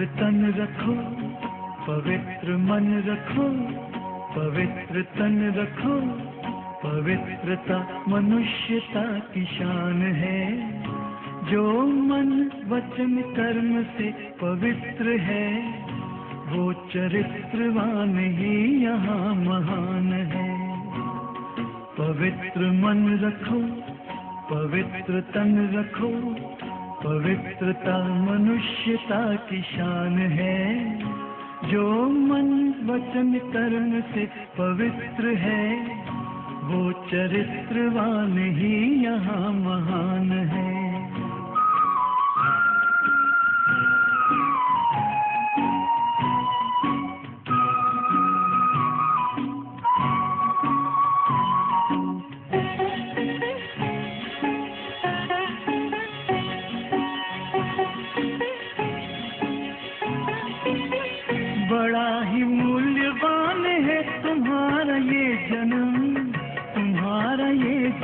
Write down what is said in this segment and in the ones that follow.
पवित्र तन रखो, पवित्र मन रखो, पवित्र तन रखो, पवित्रता मनुष्यता की शान है। जो मन वचन कर्म से पवित्र है, वो चरित्रवान ही यहाँ महान है। पवित्र मन रखो, पवित्र तन रखो पवित्रता मनुष्यता की शान है। जो मन वचन कर्म से पवित्र है, वो चरित्रवान ही यहाँ महान है।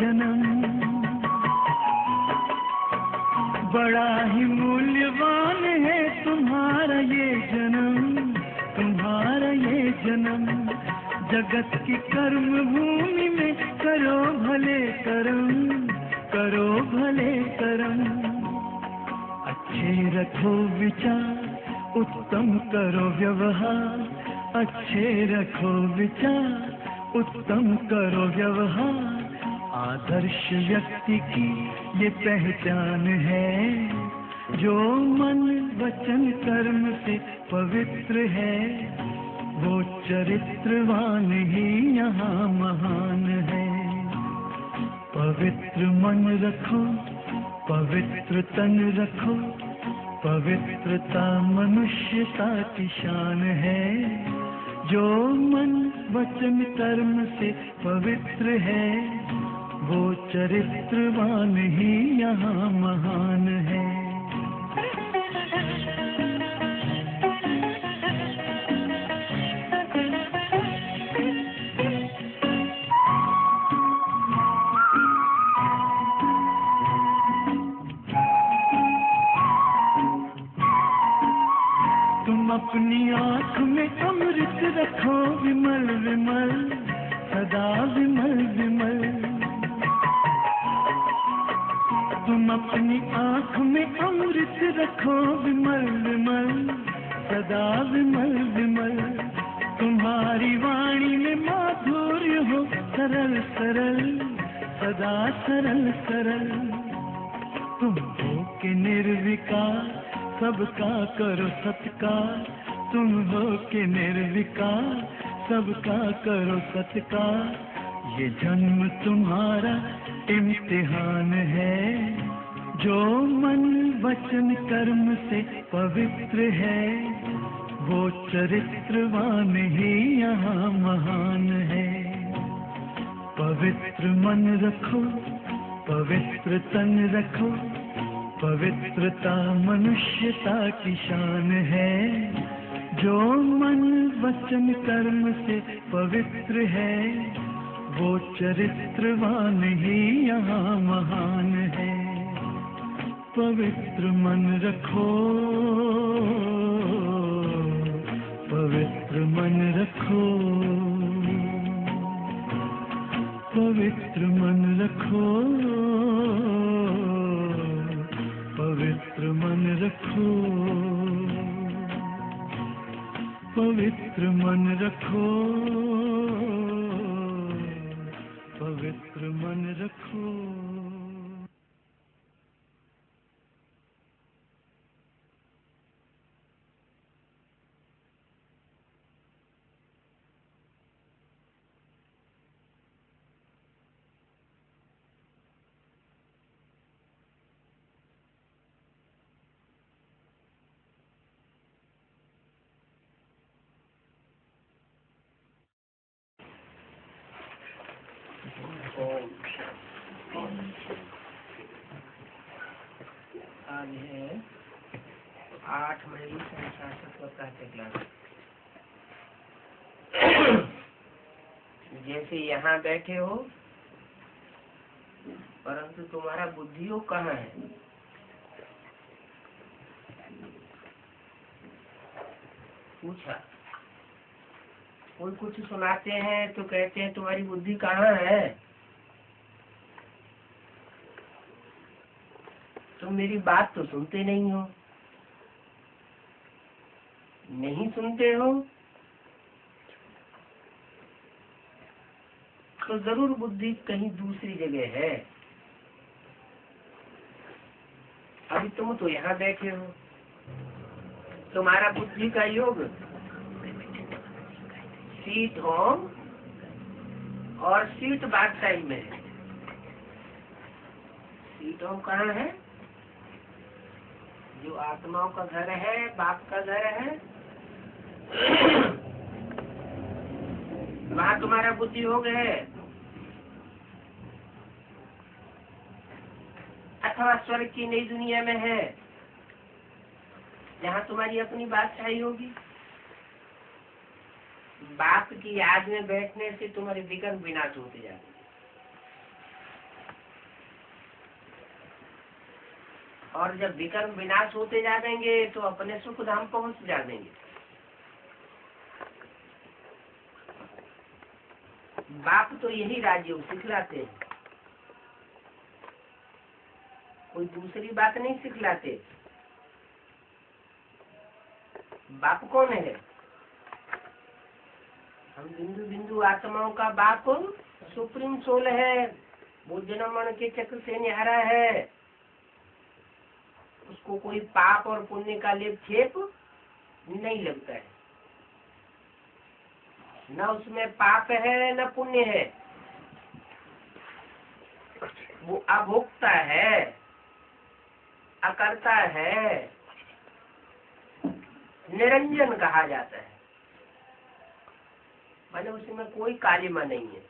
जन्म। बड़ा ही मूल्यवान है तुम्हारा ये जन्म, तुम्हारा ये जन्म। जगत की कर्म भूमि में करो भले कर्म, करो भले कर्म। अच्छे रखो विचार, उत्तम करो व्यवहार। अच्छे रखो विचार, उत्तम करो व्यवहार। आदर्श व्यक्ति की ये पहचान है, जो मन, वचन, कर्म से पवित्र है। वो चरित्रवान ही यहाँ महान है। पवित्र मन रखो, पवित्र तन रखो, पवित्रता मनुष्यता की शान है। जो मन, वचन, कर्म से पवित्र है वो चरित्रवान ही यहाँ महान है। तुम अपनी आँख में अमृत रखो विमल विमल, सदा विमल विमल। तुम अपनी आँख में अमृत रखो विमल विमल, सदा विमल विमल। तुम्हारी वाणी में माधुर्य हो सरल सरल, सदा सरल सरल। तुम हो के निर्विकार, सबका करो सत्कार। तुम हो के निर्विकार, सबका करो सत्कार। ये जन्म तुम्हारा इम्तिहान है, जो मन वचन कर्म से पवित्र है, वो चरित्रवान ही यहाँ महान है। पवित्र मन रखो, पवित्र तन रखो, पवित्रता मनुष्यता की शान है, जो मन वचन कर्म से पवित्र है। वो चरित्रवान ही यहाँ महान है। पवित्र मन रखो। पवित्र मन रखो। पवित्र मन रखो। पवित्र मन रखो। पवित्र मन रखो। मन रखो। बैठे हो। परंतु तुम्हारा बुद्धि हो कहाँ है? पूछा। कोई कुछ सुनाते हैं तो कहते हैं तुम्हारी बुद्धि कहाँ है? तुम मेरी बात तो सुनते नहीं हो। नहीं सुनते हो? तो ज़रूर बुद्धि कहीं दूसरी जगह है। अभी तुम तो यहाँ बैठे हो। तुम्हारा बुद्धि का योग सीट होम और सीट साइड में सीट होम कहाँ है? जो आत्माओं का घर है, बाप का घर है, वहाँ तुम्हारा बुद्धि है। अथवा स्वर्ग की नई दुनिया में है, जहाँ तुम्हारी अपनी बात बादशाही होगी। बाप की याद में बैठने से तुम्हारे विकल्प विनाश होते जाते। और जब विकल्प विनाश होते जाएँगे तो अपने सुख धाम पहुँच जाएँगे बाप तो यही राज्य सिखलाते हैं। कोई दूसरी बात नहीं सिखलाते। बाप कौन है? हम बिंदु बिंदु आत्माओं का बाप सुप्रीम सोल है। वो जन्म के चक्र से निहारा है। उसको कोई पाप और पुण्य का लेप छेप नहीं लगता है। न उसमें पाप है, न पुण्य है। वो अभोक्ता है। अकर्ता है। निरंजन कहा जाता है। मैंने उसमें कोई कालिमा नहीं है।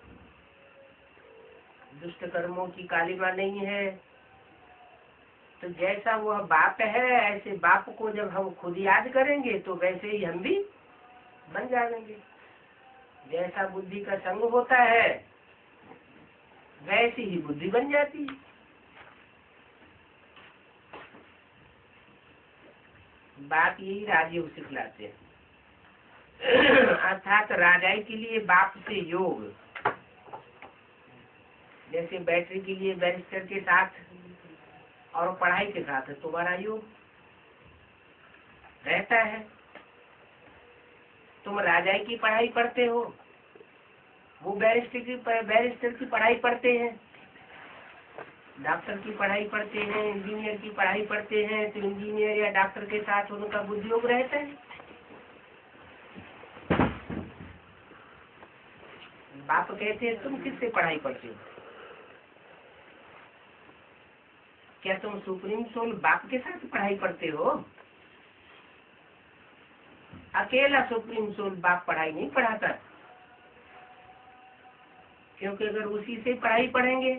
दुष्ट कर्मों की कालिमा नहीं है। तो जैसा वह बाप है, ऐसे बाप को जब हम खुद याद करेंगे तो वैसे ही हम भी बन जाएँगे। जैसा बुद्धि का संग होता है, वैसी ही बुद्धि बन जाती है। बाप यही राजीव सिखलाते हैं अर्थात राजाई के लिए बाप से योग। जैसे बैटरी के लिए बैरिस्टर के साथ और पढ़ाई के साथ, तुम्हारा योग रहता है। तुम राजाई की पढ़ाई पढ़ते हो, वो बैरिस्टर की बैरिस्टर की पढ़ाई पढ़ते हैं। डॉक्टर की पढ़ाई पढ़ते हैं, इंजीनियर की पढ़ाई पढ़ते हैं तो इंजीनियर या डॉक्टर के साथ उनका बुद्धियोग रहता है। बाप कहते हैं, तुम किससे पढ़ाई पढ़ते हो? क्या तुम सुप्रीम सोल बाप के साथ पढ़ाई पढ़ते हो? अकेला सुप्रीम सोल बाप पढ़ाई नहीं पढ़ाता। क्योंकि अगर उसी से पढ़ाई पढ़ेंगे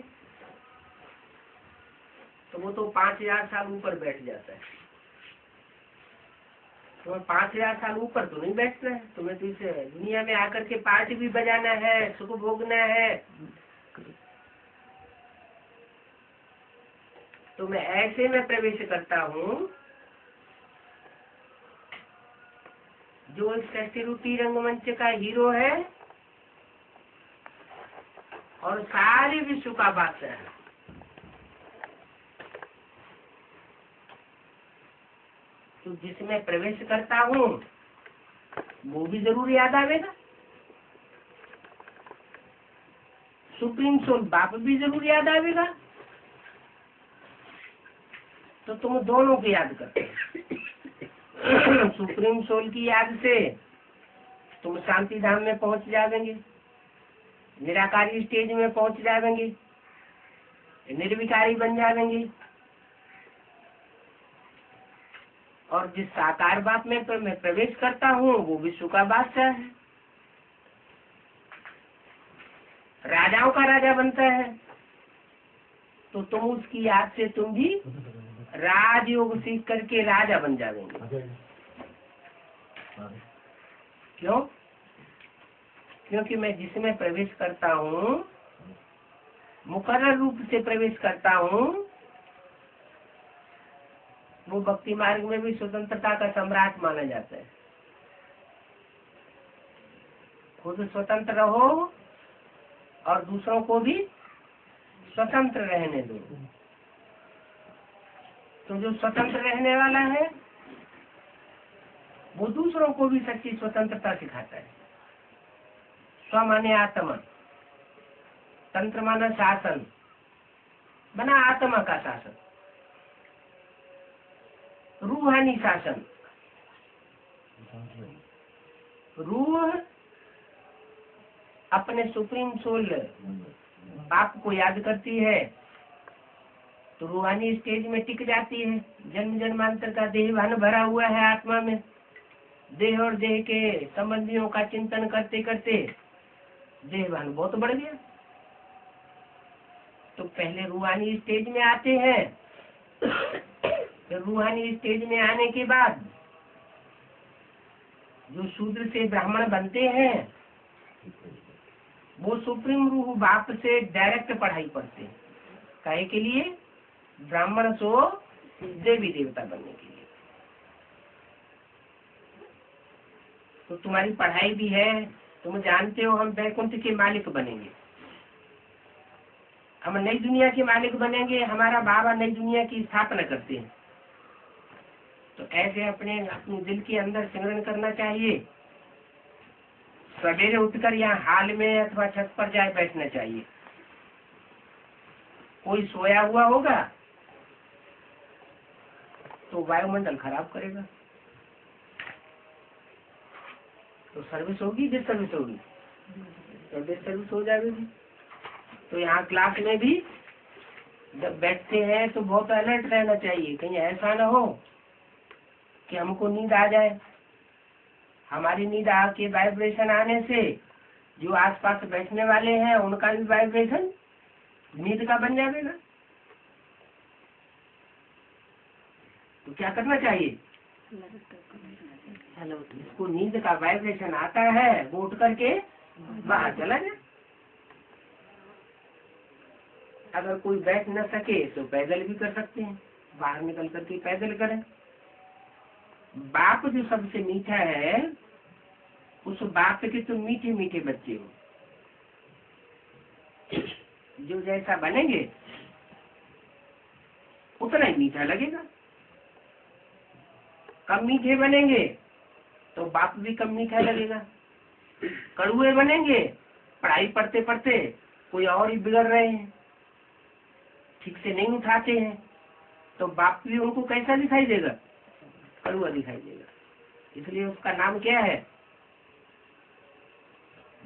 तो वो तो पाँच हज़ार साल ऊपर बैठ जाता है। तुम्हें पाँच हज़ार साल ऊपर तो नहीं बैठना है। तुम्हें तो इस दुनिया में आकर के पार्टी भी बजाना है, सुख भोगना है। तो मैं ऐसे में प्रवेश करता हूँ जो सृष्टि रूपी रंगमंच का हीरो है और सारे विश्व का बादशाह है। तो जिसमें प्रवेश करता हूँ, वो भी ज़रूर याद आवेगा। सुप्रीम सोल बाप भी ज़रूर याद आवेगा। तो तुम दोनों को याद करते सुप्रीम सोल की याद से तुम शांति धाम में पहुँच जाएँगे निराकारी स्टेज में पहुँच जाएँगे निर्विकारी बन जाएँगे और जिस साकार बाप में तो मैं प्रवेश करता हूँ वो विश्व का बादशाह है। राजाओं का राजा बनता है। तो तुम उसकी याद से तुम भी राजयोग सीख करके राजा बन जाएँगे। क्यों? क्योंकि मैं जिसमें प्रवेश करता हूँ मुकर्र रूप से प्रवेश करता हूँ वो भक्ति मार्ग में भी स्वतंत्रता का सम्राट माना जाता है। खुद स्वतंत्र रहो और दूसरों को भी स्वतंत्र रहने दो। तो जो स्वतंत्र रहने वाला है, वो दूसरों को भी सच्ची स्वतंत्रता सिखाता है। स्व माने आत्मा। तंत्र माना शासन। बना आत्मा का शासन। रूहानी शासन रूह अपने सुप्रीम सोल बाप को याद करती है तो रूहानी स्टेज में टिक जाती है। जन्म जन्मांतर का देह भान भरा हुआ है आत्मा में। देह और देह के संबंधियों का चिंतन करते करते देह भान बहुत बढ़ गया। तो पहले रूहानी स्टेज में आते हैं तो रूहानी स्टेज में आने के बाद जो शूद्र से ब्राह्मण बनते हैं, वो सुप्रीम रूह बाप से डायरेक्ट पढ़ाई पढ़ते हैं। काहे के लिए? ब्राह्मण सो देवी देवता बनने के लिए। तो तुम्हारी पढ़ाई भी है, तुम जानते हो हम बैकुंठ के मालिक बनेंगे। हम नई दुनिया के मालिक बनेंगे, हमारा बाबा नई दुनिया की स्थापना करते हैं। तो ऐसे अपने अपने दिल के अंदर सिमरन करना चाहिए। सवेरे उठकर यहाँ हाल में अथवा छत पर जाए बैठना चाहिए। कोई सोया हुआ होगा तो वायुमंडल खराब करेगा। तो सर्विस होगी डिस सर्विस होगी। तो डिस सर्विस हो जाएगी। तो यहाँ क्लास में भी जब बैठते हैं तो बहुत अलर्ट रहना चाहिए, कहीं ऐसा ना हो। कि हमको नींद आ जाए। हमारी नींद आके वाइब्रेशन आने से जो आसपास बैठने वाले हैं उनका भी वाइब्रेशन नींद का बन जाएगा तो क्या करना चाहिए? हेलो इसको नींद का वाइब्रेशन आता है वो उठ करके बाहर चला जाए। अगर कोई बैठ न सके तो पैदल भी कर सकते हैं। बाहर निकल करके पैदल करें। बाप जो सबसे मीठा है, उस बाप के तुम मीठे मीठे बच्चे हो। जो जैसा बनेंगे, उतना ही मीठा लगेगा। कम मीठे बनेंगे तो बाप भी कम मीठा लगेगा। कड़ुए बनेंगे, पढ़ाई पढ़ते पढ़ते कोई और ही बिगड़ रहे हैं, ठीक से नहीं उठाते हैं तो बाप भी उनको कैसा दिखाई देगा? कड़ुआ दिखाई देगा इसलिए उसका नाम क्या है?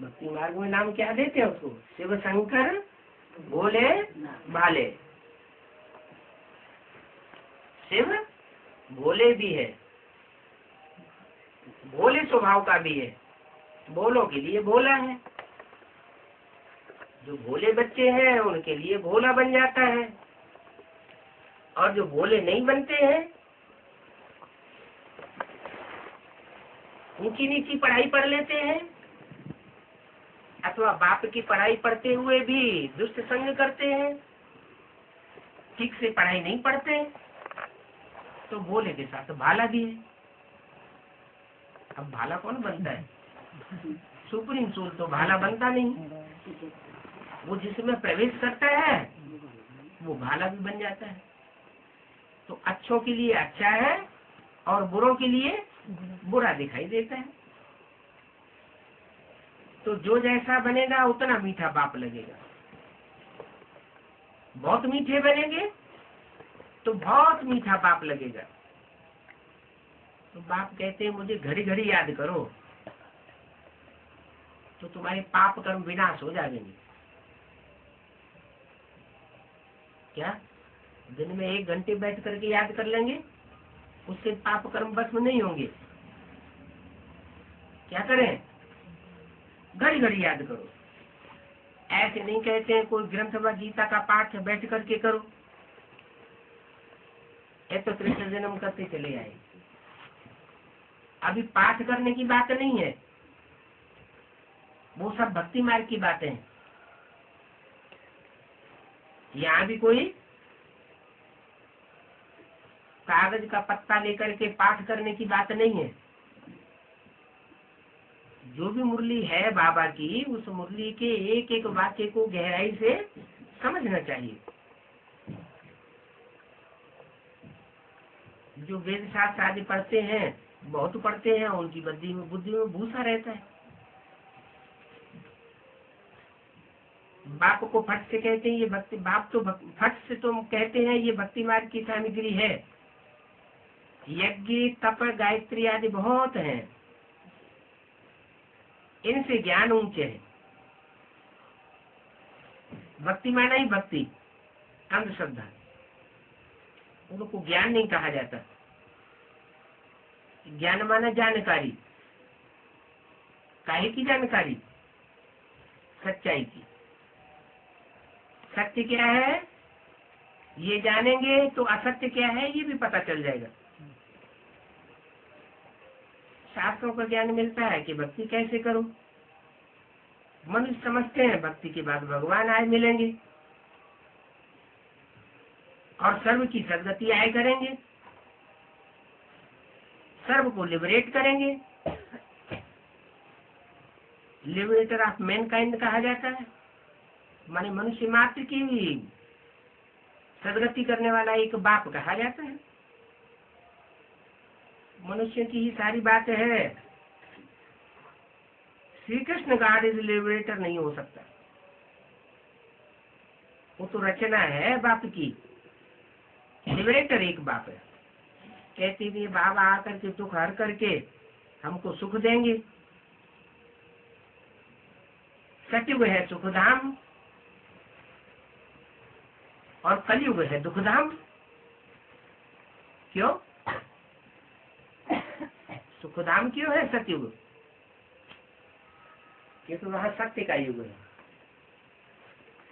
भक्ति मार्ग में नाम क्या देते हैं उसको? शिव शंकर भोले भाले। शिव भोले भी है। भोले स्वभाव का भी है। भोलों के लिए भोला है। जो भोले बच्चे हैं, उनके लिए भोला बन जाता है। और जो भोले नहीं बनते हैं ऊँची नीची पढ़ाई पढ़ लेते हैं, अथवा बाप की पढ़ाई पढ़ते हुए भी दुष्ट संग करते हैं, ठीक से पढ़ाई नहीं पढ़ते तो बोले के साथ भाला भी है। अब भाला कौन बनता है? सुप्रीम सोल तो भाला बनता नहीं। वो जिसमें प्रवेश करता है, वो भाला भी बन जाता है। तो अच्छों के लिए अच्छा है और बुरों के लिए बुरा दिखाई देता है। तो जो जैसा बनेगा उतना मीठा बाप लगेगा। बहुत मीठे बनेंगे तो बहुत मीठा बाप लगेगा। तो बाप कहते हैं मुझे घड़ी घड़ी याद करो तो तुम्हारे पाप कर्म विनाश हो जाएँगे। क्या? दिन में एक घंटे बैठ करके याद कर लेंगे? उससे पाप कर्म भस्म नहीं होंगे। क्या करें? घड़ी घड़ी याद करो। ऐसे नहीं कहते हैं, कोई ग्रंथ व गीता का पाठ बैठ करके करो। ये तो कृष्ण जन्म करते चले आए। अभी पाठ करने की बात नहीं है। वो सब भक्ति मार्ग की बातें हैं। यहाँ भी कोई कागज़ का पत्ता लेकर के पाठ करने की बात नहीं है। जो भी मुरली है बाबा की, उस मुरली के एक एक वाक्य को गहराई से समझना चाहिए। जो वेद शास्त्र आदि पढ़ते हैं, बहुत पढ़ते हैं, उनकी बुद्धि में बुद्धि में भूसा रहता है। बाप को फट से कहते हैं, ये भक्ति, बाप तो फट से तो कहते हैं, ये भक्ति मार्ग की सामग्री है। यज्ञ, तप, गायत्री आदि बहुत हैं। इनसे ज्ञान ऊँचे है। भक्ति माना ही भक्ति अंधश्रद्धा उनको ज्ञान नहीं कहा जाता। ज्ञान माना जानकारी। काहे की जानकारी? सच्चाई की। सत्य क्या है? ये जानेंगे तो असत्य क्या है? ये भी पता चल जाएगा। शास्त्रों का ज्ञान मिलता है कि भक्ति कैसे करो? मनुष्य समझते हैं भक्ति के बाद भगवान आए मिलेंगे। और सर्व की सदगति आए करेंगे। सर्व को लिबरेट करेंगे। लिबरेटर ऑफ़ मैन काइंड कहा जाता है। माने मनुष्य मात्र की भी सदगति करने वाला एक बाप कहा जाता है। मनुष्य की ही सारी बात है। Shri Krishna God is liberator नहीं हो सकता। वो तो रचना है बाप की। लिबरेटर एक बाप है। कहती भी बाबा आकर के दुख हर करके हमको सुख देंगे। सत्युग है सुखधाम और कलयुग है दुखधाम। क्यों? सुखधाम क्यों है? सत्युग क्योंकि वहाँ सत्य का युग है।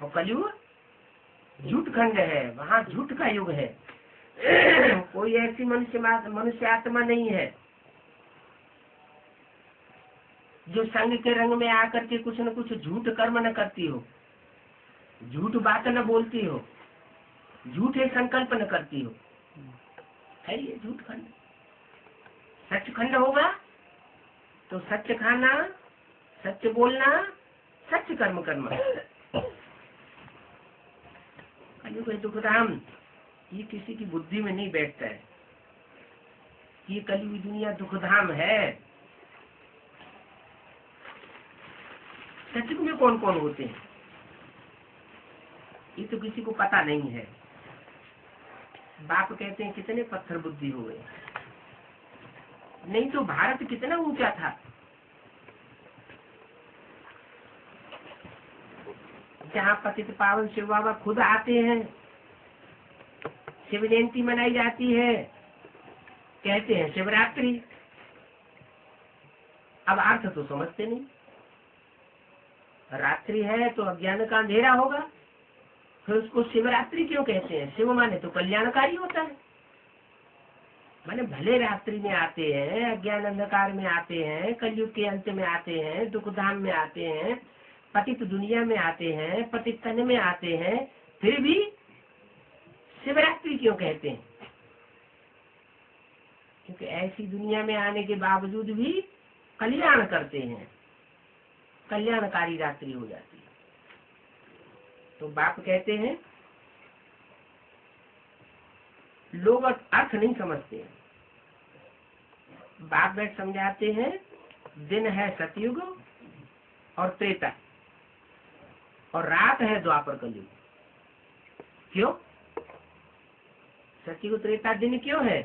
और कलयुग झूठ खंड है, वहाँ झूठ का युग है। कोई ऐसी मनुष्य मनुष्य आत्मा नहीं है। जो संग के रंग में आकर के कुछ न कुछ झूठ कर्म न करती हो, झूठ बात न बोलती हो, झूठे संकल्प न करती हो। है ये झूठ खंड? सच खंड होगा तो सच खाना, सच बोलना, सच कर्म करना। कोई दुखधाम ये किसी की बुद्धि में नहीं बैठता है। ये कली दुनिया दुखधाम है। सचुग में कौन कौन होते हैं? ये तो किसी को पता नहीं है। बाप कहते हैं, कितने पत्थर बुद्धि हुए नहीं तो भारत कितना ऊँचा था? जहाँ पतित पावन शिव बाबा खुद आते हैं, शिव जयंती मनाई जाती है, कहते हैं शिवरात्रि। अब अर्थ तो समझते नहीं। रात्रि है तो अज्ञान का अंधेरा होगा। फिर उसको शिवरात्रि क्यों कहते हैं? शिव माने तो कल्याणकारी होता है। माने भले रात्रि में आते हैं, अज्ञान अंधकार में आते हैं, कलयुग के अंत में आते हैं, दुखधाम में आते हैं, पतित दुनिया में आते हैं, पतित तन में आते हैं, फिर भी शिवरात्रि क्यों कहते हैं? क्योंकि ऐसी दुनिया में आने के बावजूद भी कल्याण करते हैं। कल्याणकारी रात्रि हो जाती है। तो बाप कहते हैं लोग अर्थ नहीं समझते हैं। बाप बैठ समझाते हैं दिन है सतयुग और त्रेता। और रात है द्वापर कलयुग। क्यों? सतयुग त्रेता दिन क्यों है?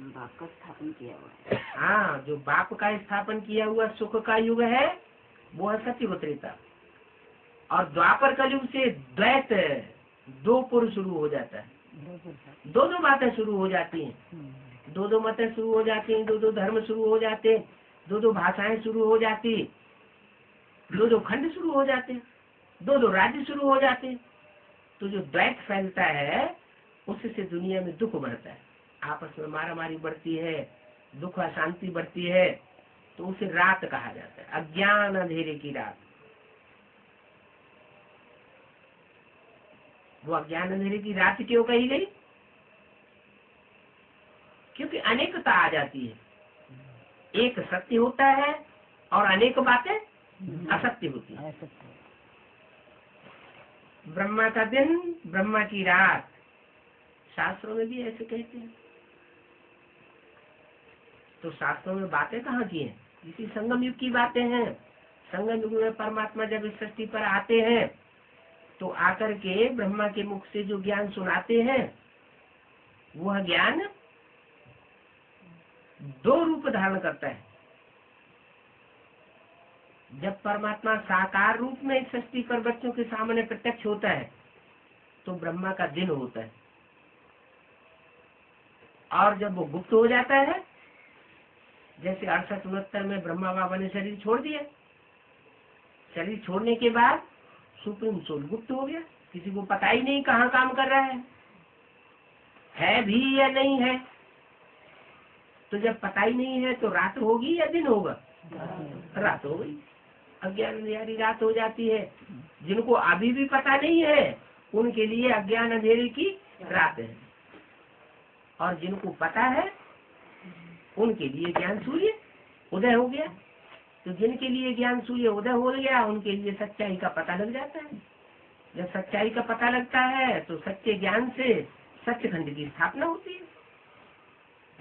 बाप का स्थापन किया हुआ है। हाँ जो बाप का स्थापन किया हुआ सुख का युग है वो है सत्युग त्रेता। और द्वापर कलयुग से द्वैत दो पुरुष शुरू हो जाता है। दो दो बातें शुरू हो जाती हैं। दो दो मतें शुरू हो जाती हैं दो दो धर्म शुरू हो जाते हैं दो दो भाषाएँ शुरू हो जाती दो दो खंड शुरू हो जाते हैं दो दो राज्य शुरू हो जाते हैं। तो जो द्वैत फैलता है, उससे दुनिया में दुख बढ़ता है। आपस में मारा मारी बढ़ती है दुख अशांति बढ़ती है तो उसे रात कहा जाता है, अज्ञान अंधेरे की रात। वो अज्ञान अंधेरे की रात क्यों कही गई? क्योंकि अनेकता आ जाती है। एक सत्य होता है और अनेक बातें असत्य होती है। ब्रह्मा का दिन, ब्रह्मा की रात। शास्त्रों में भी ऐसे कहते हैं। तो शास्त्रों में बातें कहाँ की हैं? इसी संगम युग की बातें हैं। संगम युग में परमात्मा जब इस सृष्टि पर आते हैं तो आकर के ब्रह्मा के मुख से जो ज्ञान सुनाते हैं, वह ज्ञान दो रूप धारण करता है। जब परमात्मा साकार रूप में इस सृष्टि पर बच्चों के सामने प्रत्यक्ष होता है तो ब्रह्मा का दिन होता है। और जब वो गुप्त हो जाता है, जैसे अड़सठ उनहत्तर में ब्रह्मा बाबा ने शरीर छोड़ दिया। शरीर छोड़ने के बाद सुप्रीम सोल गुप्त हो गया। किसी को पता ही नहीं कहाँ काम कर रहा है। है भी या नहीं है? तो जब पता ही नहीं है तो रात होगी या दिन होगा? रात हो गई। अज्ञान अंधेरी रात हो जाती है। जिनको अभी भी पता नहीं है, उनके लिए अज्ञान अंधेरे की रात है। और जिनको पता है, उनके लिए ज्ञान सूर्य उदय हो गया। तो जिनके लिए ज्ञान सूर्य उदय हो गया, उनके लिए सच्चाई का पता लग जाता है। जब सच्चाई का पता लगता है तो सच्चे ज्ञान से सत्यखंड की स्थापना होती है।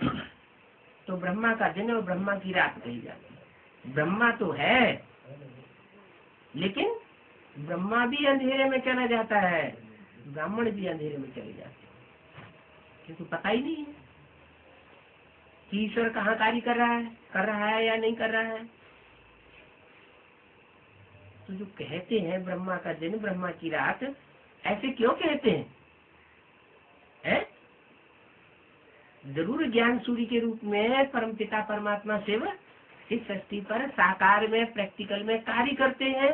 तो ब्रह्मा का दिन और ब्रह्मा की रात कही जाती है। ब्रह्मा तो है, लेकिन ब्रह्मा भी अंधेरे में चला जाता है, ब्राह्मण भी अंधेरे में चले जाते हैं। क्योंकि पता ही नहीं है ईश्वर कहाँ कार्य कर रहा है, कर रहा है या नहीं कर रहा है। तो जो कहते हैं ब्रह्मा का दिन ब्रह्मा की रात, ऐसे क्यों कहते हैं? है? ज़रूर ज्ञान सूर्य के रूप में परम पिता परमात्मा शिव इस सृष्टि पर साकार में प्रैक्टिकल में कार्य करते हैं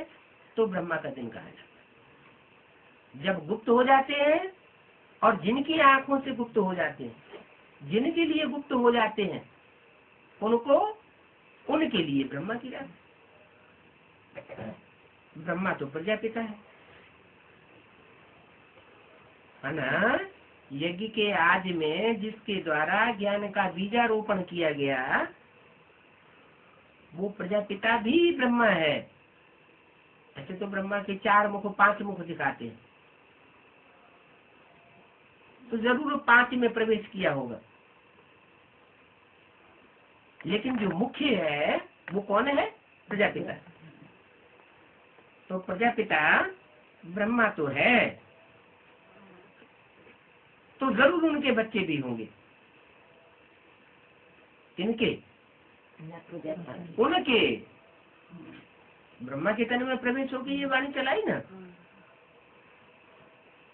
तो ब्रह्मा का दिन कहा जाता है। जब गुप्त हो जाते हैं और जिनकी आँखों से गुप्त हो जाते हैं, जिनके लिए गुप्त हो जाते हैं, उनको, उनके लिए ब्रह्मा की रात। ब्रह्मा तो प्रजापिता है। ना? यज्ञ के आज में जिसके द्वारा ज्ञान का बीजारोपण किया गया, वो प्रजापिता भी ब्रह्मा है। ऐसे तो ब्रह्मा के चार मुख, पाँच मुख दिखाते हैं। तो ज़रूर पाँच में प्रवेश किया होगा। लेकिन जो मुख्य है, वो कौन है? प्रजापिता तो प्रजापिता ब्रह्मा तो है। तो ज़रूर उनके बच्चे भी होंगे। किनके उनके। ब्रह्मा के तन में प्रवेश होकर ये वाणी चलाई ना?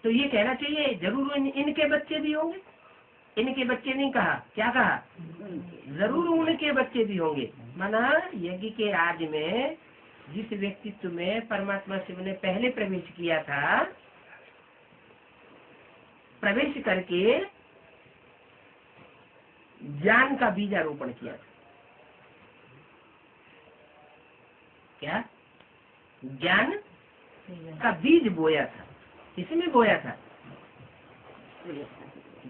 तो ये कहना चाहिए ज़रूर इन, इनके बच्चे भी होंगे? इनके बच्चे नहीं कहा। क्या कहा? ज़रूर उनके बच्चे भी होंगे। माना यज्ञ के आज में जिस व्यक्तित्व में परमात्मा शिव ने पहले प्रवेश किया था प्रवेश करके ज्ञान का बीज बीजारोपण किया था। क्या? ज्ञान का बीज बोया था। किसमें बोया था?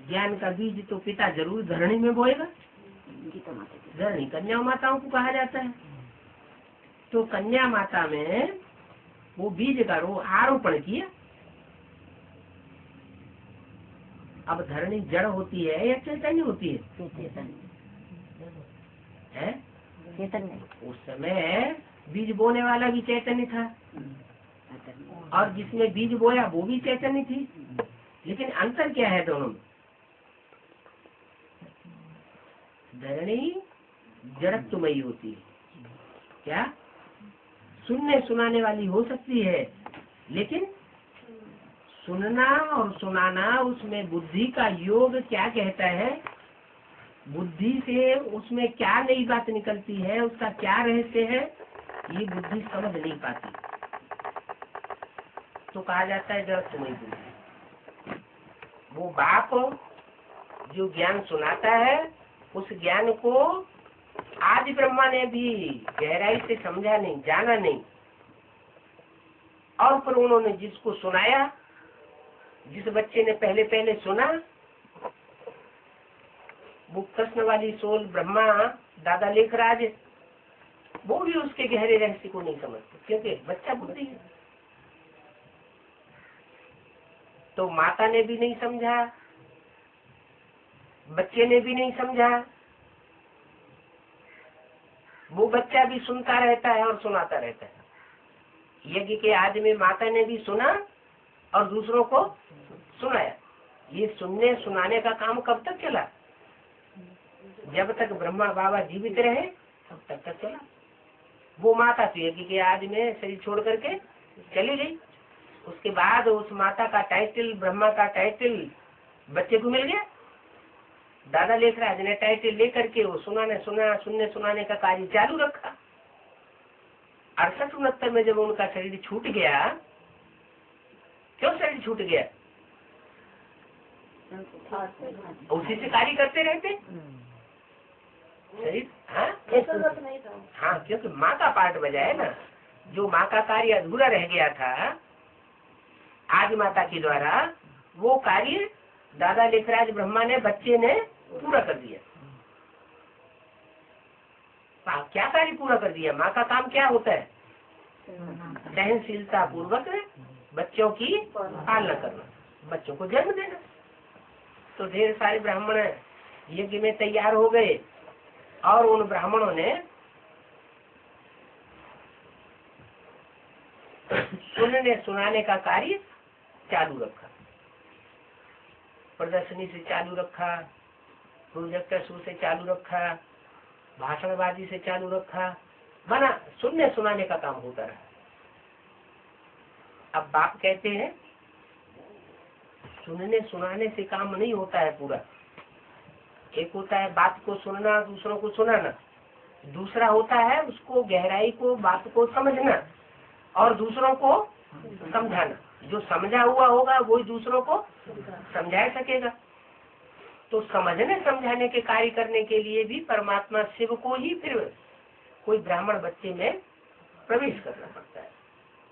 ज्ञान का बीज तो पिता ज़रूर धरणी में बोएगा। धरणी कन्या माताओं को कहा जाता है। तो कन्या माता में वो बीज का रो आरोपण किया। अब धरणी जड़ होती है या चैतन्य होती है? है? उस समय बीज बोने वाला भी चैतन्य था। और जिसने बीज बोया वो भी चैतन्य थी। लेकिन अंतर क्या है दोनों में? धरणी जड़त्वमयी होती है। क्या? सुनने सुनाने वाली हो सकती है, लेकिन सुनना और सुनाना उसमें बुद्धि का योग क्या कहता है? बुद्धि से उसमें क्या नई बात निकलती है, उसका क्या रहस्य है, ये बुद्धि समझ नहीं पाती। तो कहा जाता है जड़ सुनी बुद्धि। वो बाप जो ज्ञान सुनाता है, उस ज्ञान को आदि ब्रह्मा ने भी गहराई से समझा नहीं, जाना नहीं। और फिर उन्होंने जिसको सुनाया, जिस बच्चे ने पहले पहले सुना, वो कृष्ण वाली सोल ब्रह्मा दादा लेखराज वो भी उसके गहरे रहस्य को नहीं समझते, क्योंकि बच्चा बुद्धि है। तो माता ने भी नहीं समझा, बच्चे ने भी नहीं समझा वो बच्चा भी सुनता रहता है और सुनाता रहता है। यज्ञ के आदि में माता ने भी सुना और दूसरों को सुनाया। ये सुनने सुनाने का काम कब तक चला? जब तक ब्रह्मा बाबा जीवित रहे, तब तक तक चला। वो माता तो यज्ञ के आदि में शरीर छोड़ करके चली गई। उसके बाद उस माता का टाइटल ब्रह्मा का टाइटल बच्चे को मिल गया। दादा लेखराज ने टाइटल लेकर के वो सुनाने सुना सुनने सुनाने का कार्य चालू रखा। अड़सठ उनहत्तर में जब उनका शरीर छूट गया क्यों शरीर छूट गया? उसी से कार्य करते रहते। शरीर हाँ? हाँ क्योंकि माँ का पार्ट बजाए ना जो माँ का कार्य अधूरा रह गया था आदि माता के द्वारा वो कार्य दादा लेखराज ब्रह्मा ने बच्चे ने पूरा कर दिया। हाँ, क्या कार्य पूरा कर दिया? माँ का काम क्या होता है? सहनशीलता पूर्वक बच्चों की पालना करना बच्चों को जन्म देना। तो ढेर सारे ब्राह्मण यज्ञ में तैयार हो गए और उन ब्राह्मणों ने सुनने सुनाने का कार्य चालू रखा। प्रदर्शनी से चालू रखा प्रोजेक्टर शो से चालू रखा, भाषणबाजी से चालू रखा बना सुनने सुनाने का काम होता रहा। अब बाप कहते हैं, सुनने सुनाने से काम नहीं होता है पूरा। एक होता है बात को सुनना, दूसरों को सुनाना। दूसरा होता है उसको गहराई को, बात को समझना और दूसरों को समझाना। जो समझा हुआ होगा, वही दूसरों को समझा सकेगा। तो समझने समझाने के कार्य करने के लिए भी परमात्मा शिव को ही फिर कोई ब्राह्मण बच्चे में प्रवेश करना पड़ता है।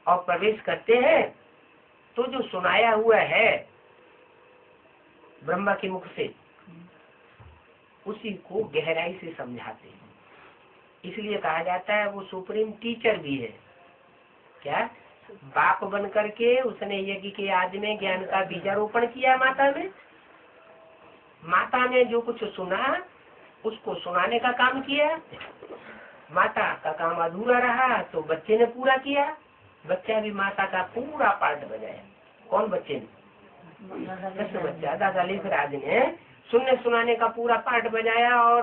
और प्रवेश करते हैं तो जो सुनाया हुआ है, ब्रह्मा के मुख से, उसी को गहराई से समझाते हैं। इसलिए कहा जाता है, वो सुप्रीम टीचर भी है। क्या? बाप बन करके उसने यज्ञ के आदि में ज्ञान का बीजारोपण किया माता में। माता ने जो कुछ सुना, उसको सुनाने का काम किया। माता का काम अधूरा रहा तो बच्चे ने पूरा किया। बच्चा भी माता का पूरा पार्ट बजाया। कौन बच्चे ने? कृष्ण बच्चा, दादा लेखराज ने सुनने सुनाने का पूरा पार्ट बजाया और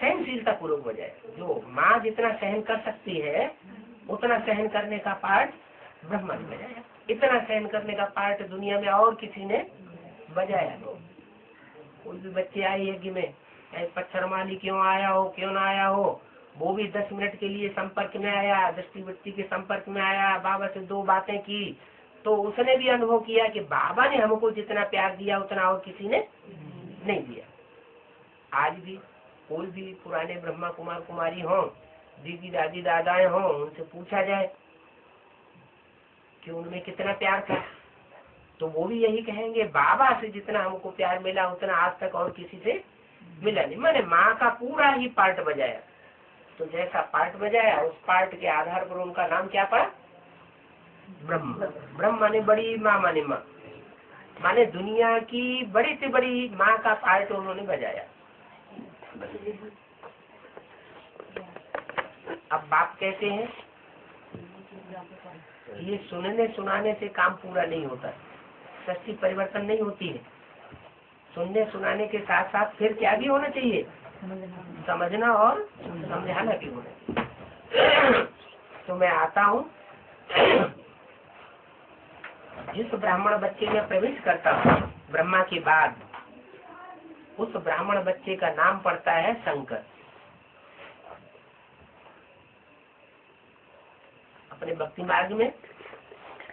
सहनशीलता पूर्वक बजाया। जो माँ जितना सहन कर सकती है, उतना सहन करने का पार्ट ब्रह्मा ने बजाया। इतना सहन करने का पार्ट दुनिया में और किसी ने बजाया कोई भी बच्चे आए यज्ञ में पत्थर माली क्यों आया हो, क्यों ना आया हो, वो भी दस मिनट के लिए संपर्क में आया, दृष्टि के संपर्क में आया, बाबा से दो बातें की तो उसने भी अनुभव किया कि बाबा ने हमको जितना प्यार दिया, उतना और किसी ने नहीं दिया। आज भी कोई भी पुराने ब्रह्मा कुमार कुमारी हो, दीदी दादी दादाएँ हो, उनसे पूछा जाए कि उनमें कितना प्यार था। तो वो भी यही कहेंगे, बाबा से जितना हमको प्यार मिला, उतना आज तक और किसी से मिला नहीं। मैंने माँ का पूरा ही पार्ट बजाया। तो जैसा पार्ट बजाया, उस पार्ट के आधार पर उनका नाम क्या पड़ा? ब्रह्म। ब्रह्म माने बड़ी माँ माने माँ। माने दुनिया की बड़ी से बड़ी माँ का पार्ट उन्होंने बजाया। अब बाप कहते हैं, ये सुनने सुनाने से काम पूरा नहीं होता। सृष्टि परिवर्तन नहीं होती है। सुनने सुनाने के साथ साथ फिर क्या भी होना चाहिए? समझना और समझाना भी होना तो मैं आता हूँ। जिस ब्राह्मण बच्चे में प्रवेश करता हूँ, ब्रह्मा के बाद, उस ब्राह्मण बच्चे का नाम पड़ता है शंकर। अपने भक्ति मार्ग में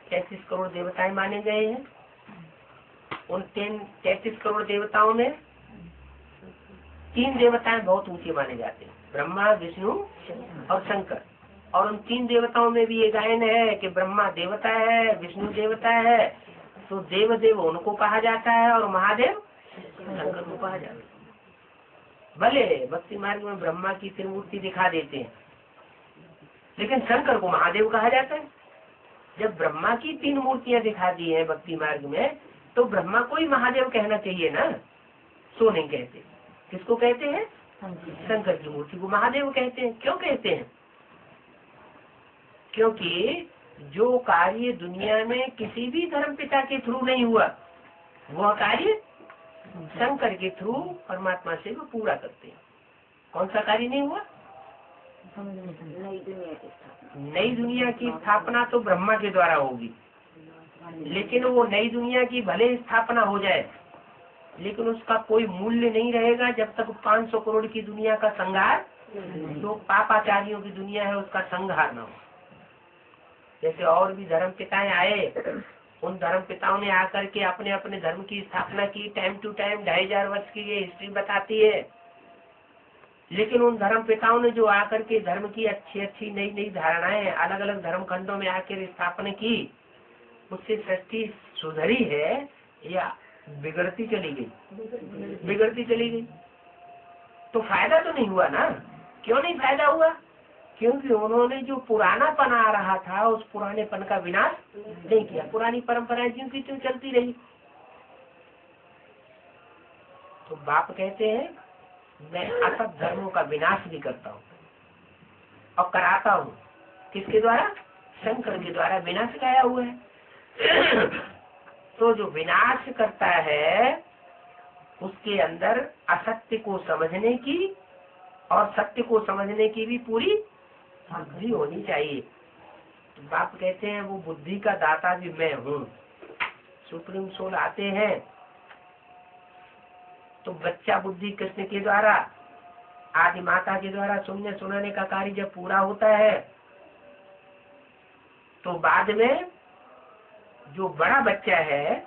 तैतीस करोड़ देवताएँ माने गए हैं। उन तीन तैतीस करोड़ देवताओं में तीन देवताएँ बहुत ऊँचे माने जाते हैं। ब्रह्मा, विष्णु और शंकर। और उन तीन देवताओं में भी ये गायन है कि ब्रह्मा देवता है, विष्णु देवता है तो देव देव उनको कहा जाता है और महादेव शंकर को कहा जाता है। भले भक्ति मार्ग में ब्रह्मा की त्रिमूर्ति दिखा देते हैं, लेकिन शंकर को महादेव कहा जाता है। जब ब्रह्मा की तीन मूर्तियाँ दिखा दी है भक्ति मार्ग में तो ब्रह्मा को ही महादेव कहना चाहिए ना? सो नहीं कहते। किसको कहते हैं? शंकर की मूर्ति को महादेव कहते हैं। क्यों कहते हैं? क्योंकि जो कार्य दुनिया में किसी भी धर्म पिता के थ्रू नहीं हुआ वह कार्य शंकर के थ्रू परमात्मा से वो पूरा करते हैं। कौन सा कार्य नहीं हुआ? नई दुनिया की स्थापना। नई दुनिया की स्थापना तो ब्रह्मा के द्वारा होगी। लेकिन वो नई दुनिया की भले स्थापना हो जाए, लेकिन उसका कोई मूल्य नहीं रहेगा जब तक 500 करोड़ की दुनिया का संहार जो पापाचारियों की दुनिया है, उसका संघार न हो। जैसे और भी धर्म पिताएँ आए, उन धर्म पिताओं ने आकर के अपने अपने धर्म की स्थापना की टाइम टू टाइम ढाई हज़ार वर्ष की ये हिस्ट्री बताती है। लेकिन उन धर्म पिताओं ने जो आकर के धर्म की अच्छी अच्छी नई नई धारणाएँ अलग अलग धर्म खंडों में आकर स्थापना की उससे सृष्टि सुधरी है या बिगड़ती चली गई? बिगड़ती चली गई। तो फ़ायदा तो नहीं हुआ ना? क्यों नहीं फ़ायदा हुआ? क्योंकि उन्होंने जो पुराना पन आ रहा था, उस पुराने पन का विनाश नहीं किया। पुरानी परंपराएँ ज्यों की त्यों चलती रही। तो बाप कहते हैं, मैं असत धर्मों का विनाश भी करता हूँ और कराता हूँ। किसके द्वारा? शंकर के द्वारा विनाश गाया हुआ है। तो जो विनाश करता है, उसके अंदर असत्य को समझने की और सत्य को समझने की भी पूरी बुद्धि होनी चाहिए। तो बाप कहते हैं, वो बुद्धि का दाता भी मैं हूँ। सुप्रीम सोल आते हैं तो बच्चा बुद्धि कृष्ण के द्वारा, आदि माता के द्वारा सुनने सुनाने का कार्य जब पूरा होता है तो बाद में जो बड़ा बच्चा है,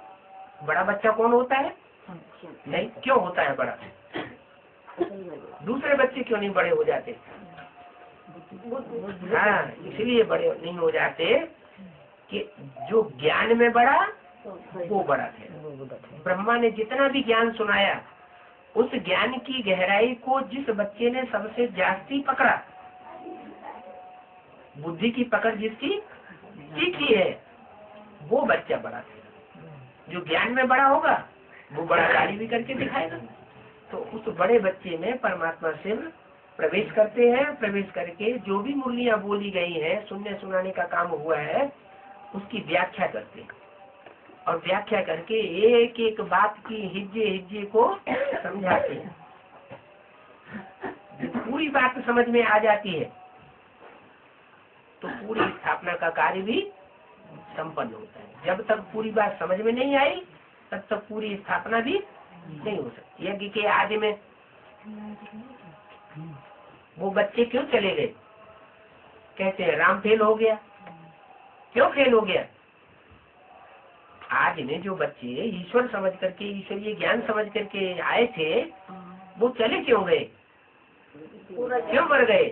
बड़ा बच्चा कौन होता है? नहीं, क्यों होता है बड़ा? दूसरे बच्चे क्यों नहीं बड़े हो जाते? हाँ इसलिए बड़े नहीं हो जाते कि जो ज्ञान में बड़ा, वो बड़ा थे ब्रह्मा ने जितना भी ज्ञान सुनाया, उस ज्ञान की गहराई को जिस बच्चे ने सबसे जास्ती पकड़ा, बुद्धि की पकड़ जिसकी सीखी है वो बच्चा बड़ा है। जो ज्ञान में बड़ा होगा, वो बड़ा कार्य भी करके दिखाएगा। तो उस बड़े बच्चे में परमात्मा से प्रवेश करते हैं। प्रवेश करके जो भी मुरलियाँ बोली गई है, सुनने सुनाने का काम हुआ है, उसकी व्याख्या करते हैं। और व्याख्या करके एक एक बात की हिज्जे हिज्जे को समझाते हैं। पूरी बात समझ में आ जाती है तो पूरी स्थापना का कार्य भी संपन्न होता है। जब तक पूरी बात समझ में नहीं आई तब तक पूरी स्थापना भी नहीं हो सकती। यज्ञ के आदि में वो बच्चे क्यों चले गए? कहते हैं राम फेल हो गया। क्यों फेल हो गया? आज में जो बच्चे ईश्वर समझ करके ईश्वरीय ज्ञान समझ करके आए थे वो चले क्यों गए? क्यों मर गए?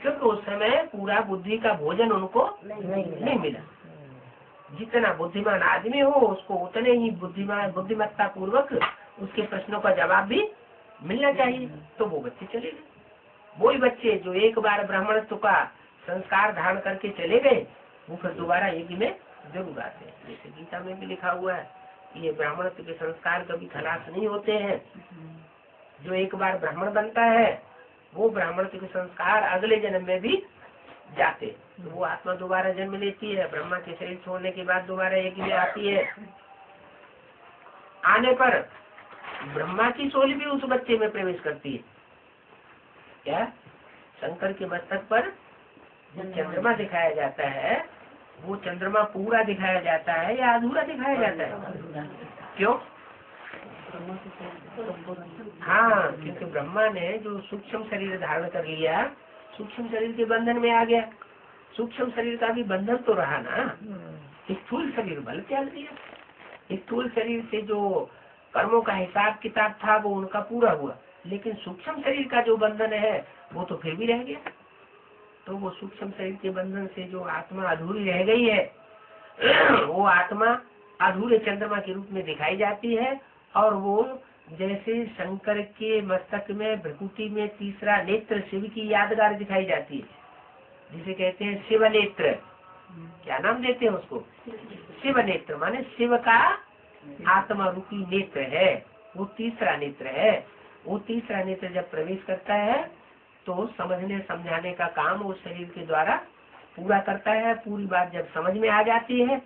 क्योंकि उस समय पूरा बुद्धि का भोजन उनको नहीं मिला। जितना बुद्धिमान आदमी हो उसको उतने ही बुद्धिमान बुद्धिमत्ता पूर्वक उसके प्रश्नों का जवाब भी मिलना चाहिए। तो वो बच्चे चले गए। वही बच्चे जो एक बार ब्राह्मणत्व का संस्कार धारण करके चले गए वो फिर दोबारा यज्ञ में ज़रूर आते हैं। जैसे गीता में भी लिखा हुआ है ये ब्राह्मणत्व के संस्कार कभी खलास नहीं होते हैं। जो एक बार ब्राह्मण बनता है वो ब्राह्मण के संस्कार अगले जन्म में भी जाते तो वो आत्मा दोबारा जन्म लेती है, ब्रह्मा के शरीर छोड़ने के बाद दोबारा एक में आती है। आने पर ब्रह्मा की सोल भी उस बच्चे में प्रवेश करती है। क्या? शंकर के मस्तक पर चंद्रमा दिखाया जाता है, वो चंद्रमा पूरा दिखाया जाता है या अधूरा दिखाया जाता है? क्यों? हाँ क्योंकि ब्रह्मा ने जो सूक्ष्म शरीर धारण कर लिया सूक्ष्म शरीर के बंधन में आ गया। सूक्ष्म शरीर का भी बंधन तो रहा ना। स्थूल शरीर बल त्याग दिया। स्थूल शरीर से जो कर्मों का हिसाब किताब था वो उनका पूरा हुआ। लेकिन सूक्ष्म शरीर का जो बंधन है वो तो फिर भी रह गया। तो वो सूक्ष्म शरीर के बंधन से जो आत्मा अधूरी रह गई है वो आत्मा अधूरे चंद्रमा के रूप में दिखाई जाती है। और वो जैसे शंकर के मस्तक में भ्रकुटी में तीसरा नेत्र शिव की यादगार दिखाई जाती है। जिसे कहते हैं शिव नेत्र क्या नाम देते हैं उसको? शिव नेत्र माने शिव का आत्मा रूपी नेत्र है। वो तीसरा नेत्र है। वो तीसरा नेत्र जब प्रवेश करता है तो समझने समझाने का काम उस शरीर के द्वारा पूरा करता है। पूरी बात जब समझ में आ जाती है,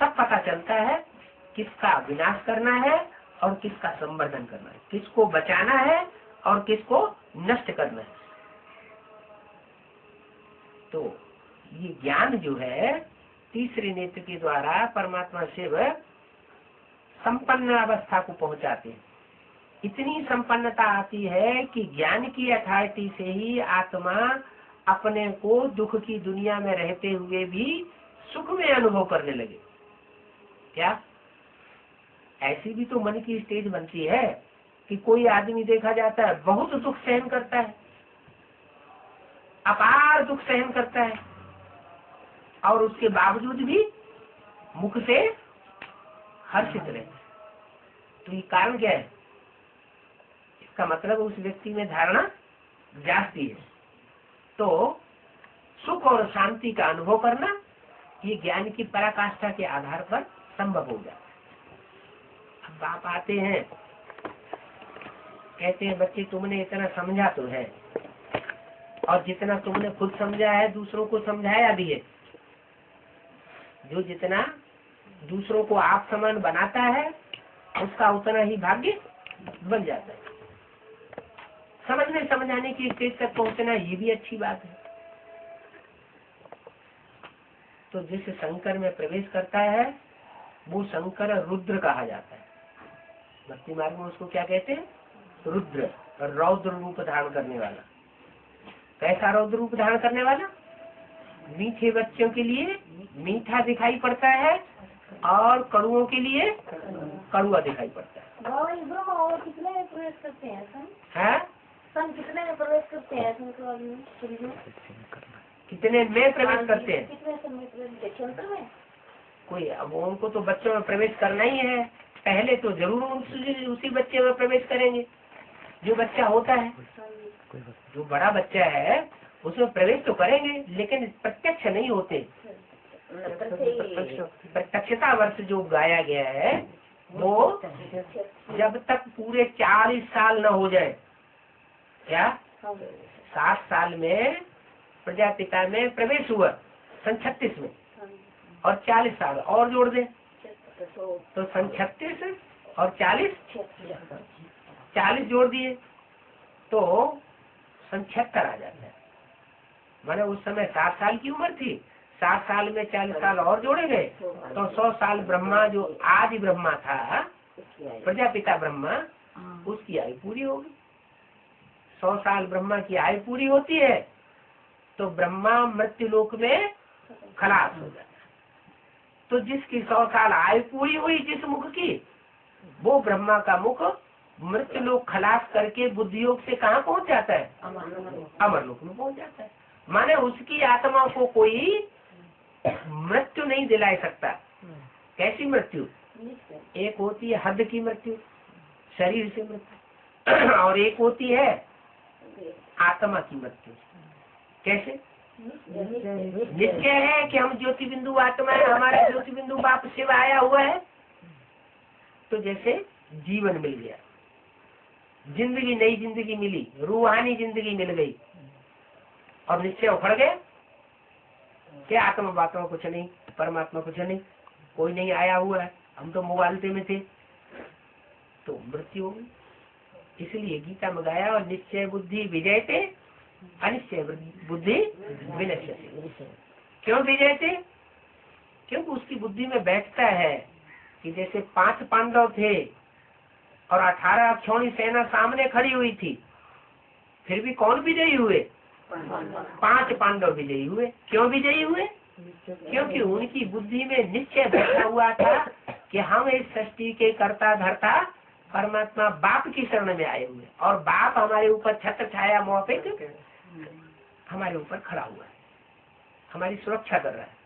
तब पता चलता है किसका विनाश करना है और किसका संवर्धन करना है? किसको बचाना है और किसको नष्ट करना है? तो ये ज्ञान जो है, तीसरे नेत्र के द्वारा परमात्मा शिव संपन्न अवस्था को पहुंचाते हैं। इतनी संपन्नता आती है कि ज्ञान की अथॉरिटी से ही आत्मा अपने को दुख की दुनिया में रहते हुए भी सुख में अनुभव करने लगे। क्या? ऐसी भी तो मन की स्टेज बनती है कि कोई आदमी देखा जाता है, बहुत दुख सहन करता है। अपार दुख सहन करता है। और उसके बावजूद भी मुख से हर्षित रहे तो ये कारण क्या है? इसका मतलब उस व्यक्ति में धारणा जाती है। तो सुख और शांति का अनुभव करना ये ज्ञान की पराकाष्ठा के आधार पर संभव हो जाता है। बाप आते हैं। कहते हैं, बच्चे, तुमने इतना समझा तो है। और जितना तुमने खुद समझा है, दूसरों को समझाया भी है। जो जितना दूसरों को आप समान बनाता है, उसका उतना ही भाग्य बन जाता है। समझने, समझाने की स्टेज तक पहुँचना ये भी अच्छी बात है। तो जिस शंकर में प्रवेश करता है, वो शंकर रुद्र कहा जाता है। भक्ति मार्ग में उसको क्या कहते हैं? रुद्र रौद्र रूप धारण करने वाला। कैसा रौद्र रूप धारण करने वाला? मीठे बच्चों के लिए मीठा दिखाई पड़ता है और कड़ुओं के लिए कड़ुआ दिखाई पड़ता है। कितने में प्रवेश करते हैं सन है? सन कितने में प्रवेश करते हैं में कितने में प्रवेश करते हैं? कितने सन में प्रवेश में? कोई अब उनको तो बच्चों में प्रवेश करना ही है। पहले तो ज़रूर उसी बच्चे में प्रवेश करेंगे। जो बच्चा होता है, जो बड़ा बच्चा है, उसमें प्रवेश तो करेंगे, लेकिन प्रत्यक्ष नहीं होते। प्रत्यक्षता वर्ष जो गाया गया है, वो जब तक पूरे चालीस साल न हो जाए, क्या? सात साल में प्रजापिता में प्रवेश हुआ सन छत्तीस में, और चालीस साल और जोड़ दे। तो तो सन छत्तीस और चालीस? चालीस जोड़ दिए तो सन आ जाता है। मैंने उस समय सात साल की उम्र थी। सात साल में चालीस साल और जोड़े गए। तो सौ साल ब्रह्मा जो आदि ब्रह्मा था, प्रजापिता ब्रह्मा, उसकी आयु पूरी होगी सौ साल ब्रह्मा की आयु पूरी होती है तो ब्रह्मा मृत्यु लोक में खलास हो जाता तो जिसकी सौ साल आयु पूरी हुई, जिस मुख की, वो ब्रह्मा का मुख मृत्यु लोग खलास करके बुद्धियोग से कहा पहुँच जाता है? अमर लोक में पहुँच जाता है। माने उसकी आत्मा को कोई मृत्यु नहीं दिला सकता। कैसी मृत्यु? एक होती है हद की मृत्यु, शरीर से मृत्यु। और एक होती है आत्मा की मृत्यु। कैसे? निश्चय है कि हम ज्योति बिंदु आत्मा है, हमारा ज्योति बिंदु बाप शिव आया हुआ है। तो जैसे जीवन मिल गया। ज़िंदगी, नई ज़िंदगी मिली, रूहानी ज़िंदगी मिल गई। और निश्चय उखड़ गए। क्या आत्मा बात्मा कुछ नहीं, परमात्मा कुछ नहीं, कोई नहीं आया हुआ है। हम तो मुबालते में थे। तो मृत्यु हो इसलिए गीता में गाया, और निश्चय बुद्धि विजय थे अनिश्चय बुद्धि विनश्य क्यों विजय थे क्योंकि उसकी बुद्धि में बैठता है कि जैसे पाँच पांडव थे और अठारह अक्षौणी सेना सामने खड़ी हुई थी, फिर भी कौन विजयी हुए? पाँच पांडव विजयी हुए। क्यों विजयी हुए? क्योंकि उनकी बुद्धि में निश्चय बैठा हुआ था कि हम इस सृष्टि के कर्ता धरता परमात्मा बाप की शरण में आए हुए और बाप हमारे ऊपर छत्र छाया मौपिक हमारे ऊपर खड़ा हुआ है। हमारी सुरक्षा कर रहा है।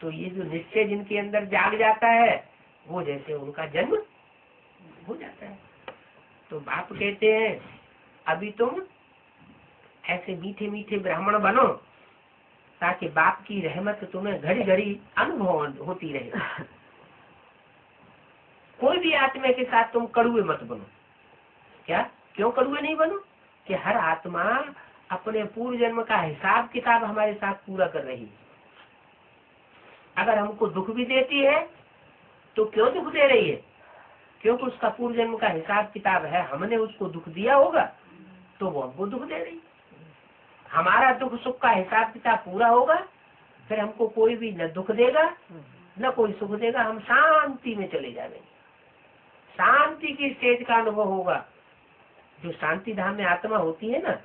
तो ये जो निश्चय जिनके अंदर जाग जाता है, वो जैसे उनका जन्म हो जाता है। तो बाप कहते हैं, अभी तुम ऐसे मीठे मीठे ब्राह्मण बनो, ताकि बाप की रहमत तुम्हें घड़ी घड़ी अनुभव होती रहे। कोई भी आत्मा के साथ तुम कड़ुए मत बनो। क्या? क्यों कड़ुए नहीं बनो? कि हर आत्मा अपने पूर्व जन्म का हिसाब किताब हमारे साथ पूरा कर रही है। अगर हमको दुख भी देती है तो क्यों दुख दे रही है? क्योंकि उसका पूर्व जन्म का हिसाब किताब है, हमने उसको दुख दिया होगा तो वो हमको दुख दे रही। हमारा दुख सुख का हिसाब किताब पूरा होगा, फिर हमको कोई भी न दुख देगा, न कोई सुख देगा, हम शांति में चले जाएँगे। शांति की स्टेज का अनुभव होगा। जो शांति धाम में आत्मा होती है ना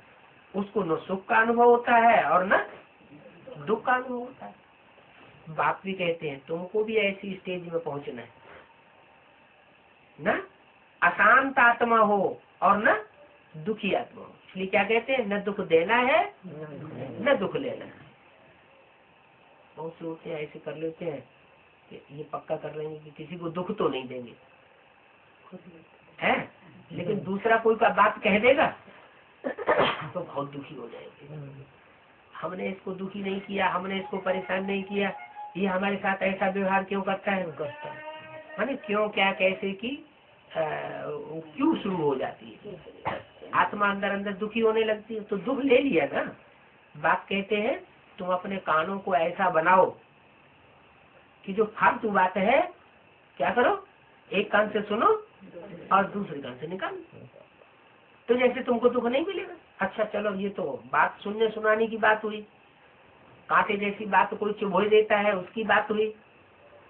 उसको न सुख का अनुभव होता है और न दुख का अनुभव होता है। बाप भी कहते हैं, तुमको भी ऐसी स्टेज में पहुँचना है। न अशांत आत्मा हो और न दुखी आत्मा हो। इसलिए क्या कहते हैं, न दुख देना है, न दुख लेना है। बहुत से होते हैं ऐसे कर लेते हैं कि ये पक्का कर लेंगे कि किसी को दुख तो नहीं देंगे। है? लेकिन दूसरा कोई का बात कह देगा? तो बहुत दुखी हो जाएँगे। हमने इसको दुखी नहीं किया, हमने इसको परेशान नहीं किया। ये हमारे साथ ऐसा व्यवहार क्यों करता है? करता है। माने क्यों, क्या, कैसे, की क्यों शुरू हो जाती है? आत्मा अंदर अंदर दुखी होने लगती है तो दुख ले लिया ना। बात कहते हैं, तुम अपने कानों को ऐसा बनाओ कि जो फालतू बात है, क्या करो? एक कान से सुनो और दूसरे कान से निकाल। तो जैसे तुमको दुख नहीं मिलेगा। अच्छा चलो, ये तो बात सुनने सुनाने की बात हुई। कांटे जैसी बात कोई चुभो देता है, उसकी बात हुई।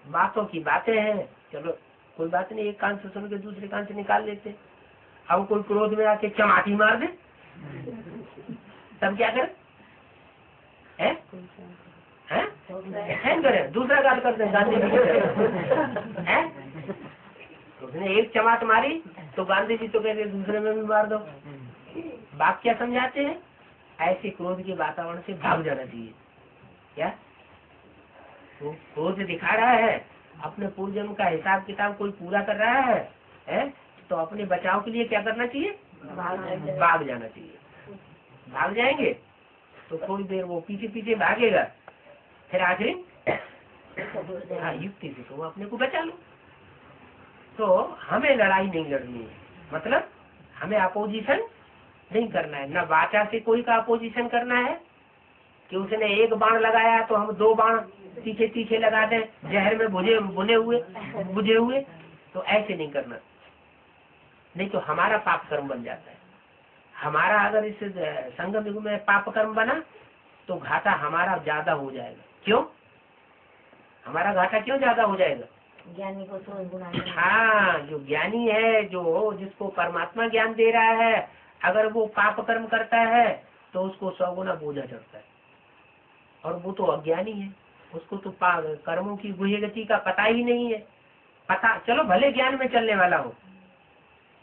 बातों की बातें हैं। चलो, कोई बात नहीं, एक कान से सुन के दूसरे कान से निकाल लेते। अब कोई क्रोध में आके चमाटी मार दे? तब क्या करे? है? है? करे। दूसरा गाल करते हैं है? उसने एक चमाट मारी तो गांधी जी तो कहते दूसरे में भी मार दो। बाप क्या समझाते हैं? ऐसे क्रोध के वातावरण से भाग जाना चाहिए। क्या? वो क्रोध दिखा रहा है अपने पूर्वजन्म का हिसाब किताब कोई पूरा कर रहा है, है? तो अपने बचाव के लिए क्या करना चाहिए? भाग जाना चाहिए। भाग जाएँगे? तो थोड़ी देर वो पीछे पीछे भागेगा। फिर आखिर हाँ युक्ति से तो अपने को बचा लो। तो हमें लड़ाई नहीं लड़नी है। मतलब हमें अपोजिशन नहीं करना है। न वाचा से कोई का अपोजिशन करना है कि उसने एक बाण लगाया तो हम दो बाण तीखे तीखे लगा दें, जहर में बुझे बुने हुए, बुझे हुए तो ऐसे नहीं करना। नहीं तो हमारा पाप कर्म बन जाता है। हमारा अगर इस संगम युग में पाप कर्म बना तो घाटा हमारा ज़्यादा हो जाएगा। क्यों? हमारा घाटा क्यों ज़्यादा हो जाएगा? ज्ञानी को तो हाँ जो ज्ञानी है जो जिसको परमात्मा ज्ञान दे रहा है अगर वो पाप कर्म करता है तो उसको सौ गुना बोझा चढ़ता है। और वो तो अज्ञानी है। उसको तो कर्मों की गुहे गति का पता ही नहीं है। पता चलो भले ज्ञान में चलने वाला हो।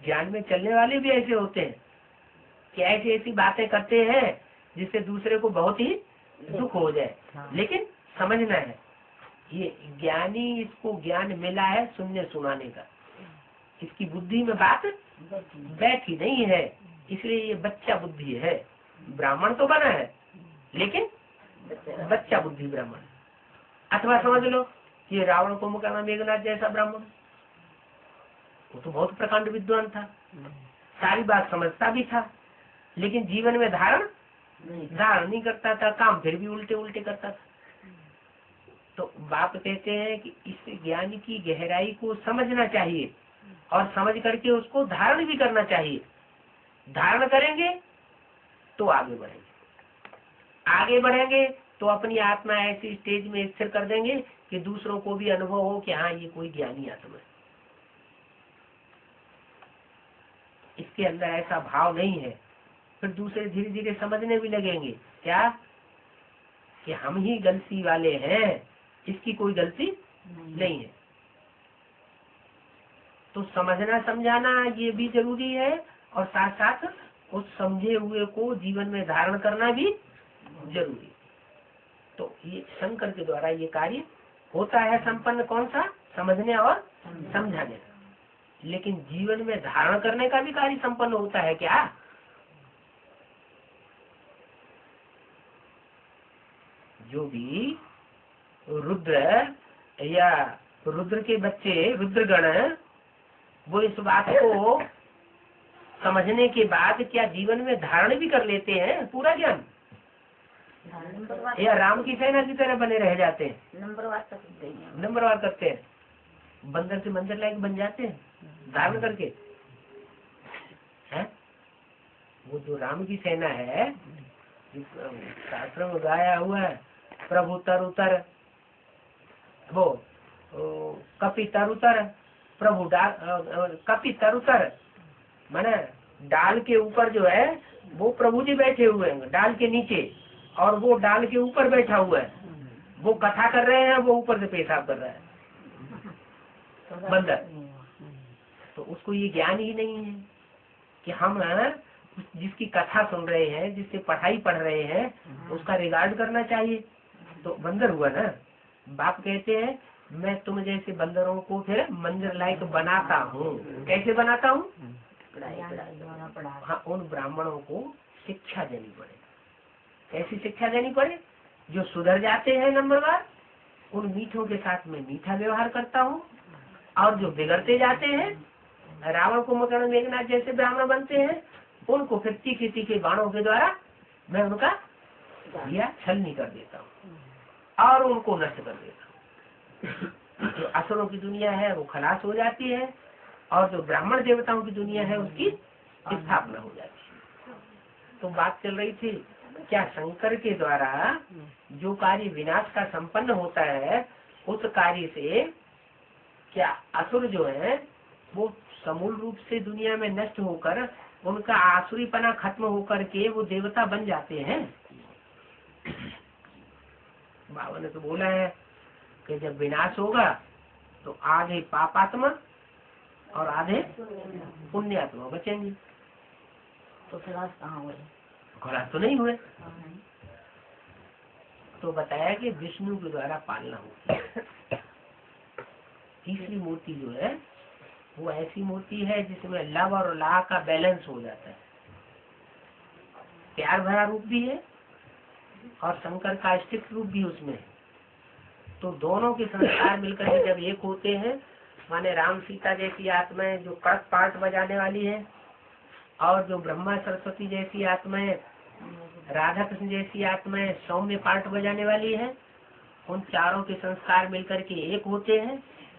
ज्ञान में चलने वाले भी ऐसे होते हैं कि ऐसी ऐसी बातें करते हैं जिससे दूसरे को बहुत ही दुख हो जाए। हाँ। लेकिन समझना है। ये ज्ञानी इसको ज्ञान मिला है सुनने सुनाने का। इसकी बुद्धि में बात बैठी नहीं है इसलिए ये बच्चा बुद्धि है। ब्राह्मण तो बना है लेकिन बच्चा बुद्धि ब्राह्मण अथवा समझ लो ये रावण को मुकाना मेघनाथ जैसा ब्राह्मण। वो तो बहुत प्रकांड विद्वान था। सारी बात समझता भी था लेकिन जीवन में धारण धारण नहीं करता था काम फिर भी उल्टे उल्टे करता था। तो बाप कहते हैं कि इस ज्ञान की गहराई को समझना चाहिए और समझ करके उसको धारण भी करना चाहिए। धारण करेंगे तो आगे बढ़ेंगे। आगे बढ़ेंगे तो अपनी आत्मा ऐसी स्टेज में स्थिर कर देंगे कि दूसरों को भी अनुभव हो कि हाँ ये कोई ज्ञानी आत्मा है। इसके अंदर ऐसा भाव नहीं है। फिर दूसरे धीरे धीरे समझने भी लगेंगे, क्या? कि हम ही गलती वाले हैं। इसकी कोई गलती नहीं, है। तो समझना समझाना ये भी ज़रूरी है और साथ साथ उस समझे हुए को जीवन में धारण करना भी ज़रूरी। तो ये शंकर के द्वारा ये कार्य होता है संपन्न कौन सा? समझने और समझाने। का लेकिन जीवन में धारण करने का भी कार्य संपन्न होता है क्या? जो भी रुद्र, या रुद्र के बच्चे, रुद्रगण, वो इस बात को समझने के बाद क्या जीवन में धारण भी कर लेते हैं? पूरा ज्ञान? या राम की सेना की तरह बने रह जाते हैं? गई है करते हैं। बंदर से मंदिर लायक बन जाते हैं? धारण करके? हैं? वो जो राम की सेना है शास्त्र में गाया हुआ है, प्रभु तर उतर। वो ओ, कपि तर प्रभु डाल अ, अ, कपि तर माने डाल के ऊपर जो है वो प्रभु जी बैठे हुए हैं डाल के नीचे और वो डाल के ऊपर बैठा हुआ है। वो कथा कर रहे हैं वो ऊपर से पेशाब कर रहा है। बंदर। तो उसको ये ज्ञान ही नहीं है कि हम हैं, जिसकी कथा सुन रहे हैं जिससे पढ़ाई पढ़ रहे हैं उसका रिगार्ड करना चाहिए। तो बंदर हुआ ना। बाप कहते हैं मैं तुम जैसे बंदरों को फिर मंदिर लायक बनाता हूँ। कैसे बनाता हूँ? हाँ उन ब्राह्मणों को शिक्षा देनी पड़े। कैसी शिक्षा देनी पड़े? जो सुधर जाते हैं नंबर वन उन मीठों के साथ में मीठा व्यवहार करता हूँ। और जो बिगड़ते जाते हैं रावण को कुंभकर्ण मेघनाथ जैसे ब्राह्मण बनते हैं उनको फिर तीखे तीखे बाणों के द्वारा मैं उनका छलनी कर देता हूँ। और उनको नष्ट कर हूँ जो असुरों की दुनिया है, वो खलास हो जाती है, और जो ब्राह्मण देवताओं की दुनिया है, उसकी स्थापना हो जाती है। तो बात चल रही थी, क्या शंकर के द्वारा जो कार्य विनाश का संपन्न होता है, उस कार्य से क्या असुर जो है, वो समूल रूप से दुनिया में नष्ट होकर, उनका आसुरीपना खत्म होकर के वो देवता बन जाते हैं? बाबा ने तो बोला है कि जब विनाश होगा तो आधे पापात्मा और आधे पुण्यात्मा बचेंगे। तो क्लास कहाँ हुए? खराब तो नहीं हुए। तो बताया कि विष्णु के द्वारा पालना होती है। तीसरी मूर्ति जो है वो ऐसी मूर्ति है जिसमें लव और ला का बैलेंस हो जाता है। प्यार भरा रूप भी है और शंकर का स्थित रूप भी उसमें है। तो दोनों के संस्कार मिलकर जब एक होते हैं, माने राम सीता जैसी आत्माएँ जो कड़क पाठ बजाने वाली है, और जो ब्रह्मा सरस्वती जैसी आत्माएँ राधा कृष्ण जैसी आत्माएँ सौम्य पाठ बजाने वाली है, उन चारों के संस्कार मिलकर के एक होते हैं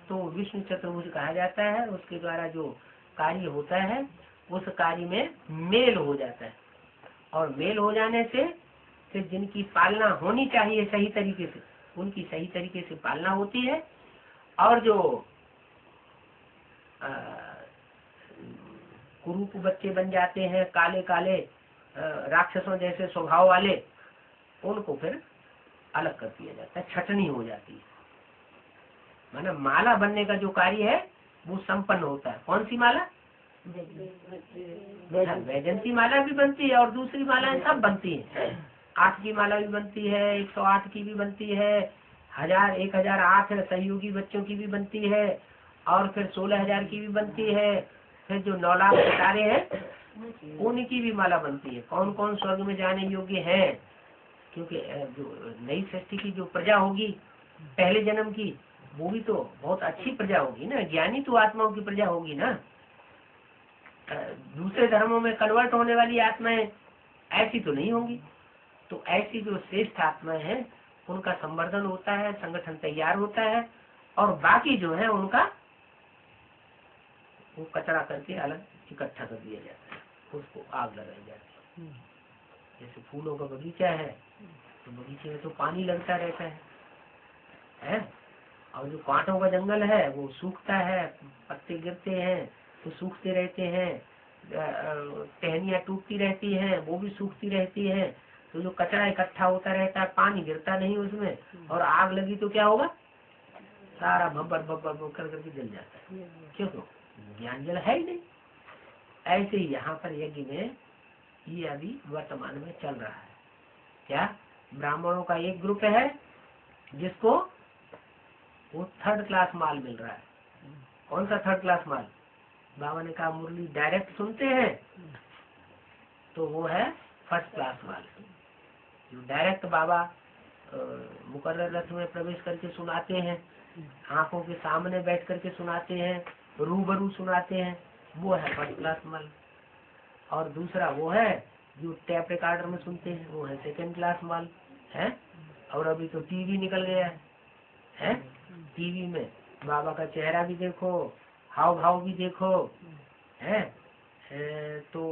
तो विष्णु चतुर्भुज कहा जाता है, उसके द्वारा जो कार्य होता है, उस कार्य में मेल हो जाता है। और मेल हो जाने से फिर जिनकी पालना होनी चाहिए सही तरीके से उनकी सही तरीके से पालना होती है। और जो आ, कुरूप बच्चे बन जाते हैं काले काले राक्षसों जैसे स्वभाव वाले उनको फिर अलग कर दिया जाता है छटनी हो जाती है। माना माला बनने का जो कार्य है वो संपन्न होता है। कौन सी माला? हाँ, वैजंती माला भी बनती है और दूसरी मालाएँ सब बनती हैं। आठ की माला भी बनती है, एक सौ आठ की भी बनती है, हज़ार, एक हज़ार आठ सहयोगी बच्चों की भी बनती है, और फिर सोलह हज़ार की भी बनती है, फिर जो नौ लाख सितारे हैं, उनकी भी माला बनती है। कौन कौन स्वर्ग में जाने योग्य है? क्योंकि जो नई सृष्टि की जो प्रजा होगी, पहले जन्म की, वो भी तो बहुत अच्छी प्रजा होगी ना, ज्ञानी तो आत्माओं की प्रजा होगी ना। दूसरे धर्मों में कन्वर्ट होने वाली आत्माएँ ऐसी तो नहीं होंगी। तो ऐसी जो श्रेष्ठ आत्माएँ हैं उनका संवर्धन होता है संगठन तैयार होता है और बाकी जो है उनका वो कचरा करके अलग इकट्ठा कर दिया जाता है उसको आग लगाई जाती है। जैसे फूलों का बगीचा है तो बगीचे में तो पानी लगता रहता है है? और जो कांटों का जंगल है वो सूखता है पत्ते गिरते हैं तो सूखते रहते हैं अ, टूटती रहती हैं वो भी सूखती रहती हैं तो जो कचरा इकट्ठा होता रहता है, पानी गिरता नहीं उसमें, और आग लगी तो क्या होगा? सारा भब्बर भब्बर कर करके जल जाता है। क्यों तो? ज्ञान जल है ही नहीं। ऐसे ही यहाँ पर यज्ञ में ये अभी वर्तमान में चल रहा है। क्या? ब्राह्मणों का एक ग्रुप है, जिसको वो थर्ड क्लास माल मिल रहा है। कौन सा थर्ड क्लास माल? बाबा ने कहा मुरली डायरेक्ट सुनते हैं तो वो है फ़र्स्ट क्लास माल। डायरेक्ट बाबा मुकर्र रथ में प्रवेश करके सुनाते हैं। आँखों के सामने बैठ करके सुनाते हैं, रूबरू सुनाते हैं। वो है फ़र्स्ट क्लास मल। और दूसरा वो है जो टैप रिकॉर्डर में सुनते हैं, वो है सेकंड क्लास मल। है? और अभी तो टीवी निकल गया है। हैं? टीवी में बाबा का चेहरा भी देखो हाव भाव भी देखो। है? तो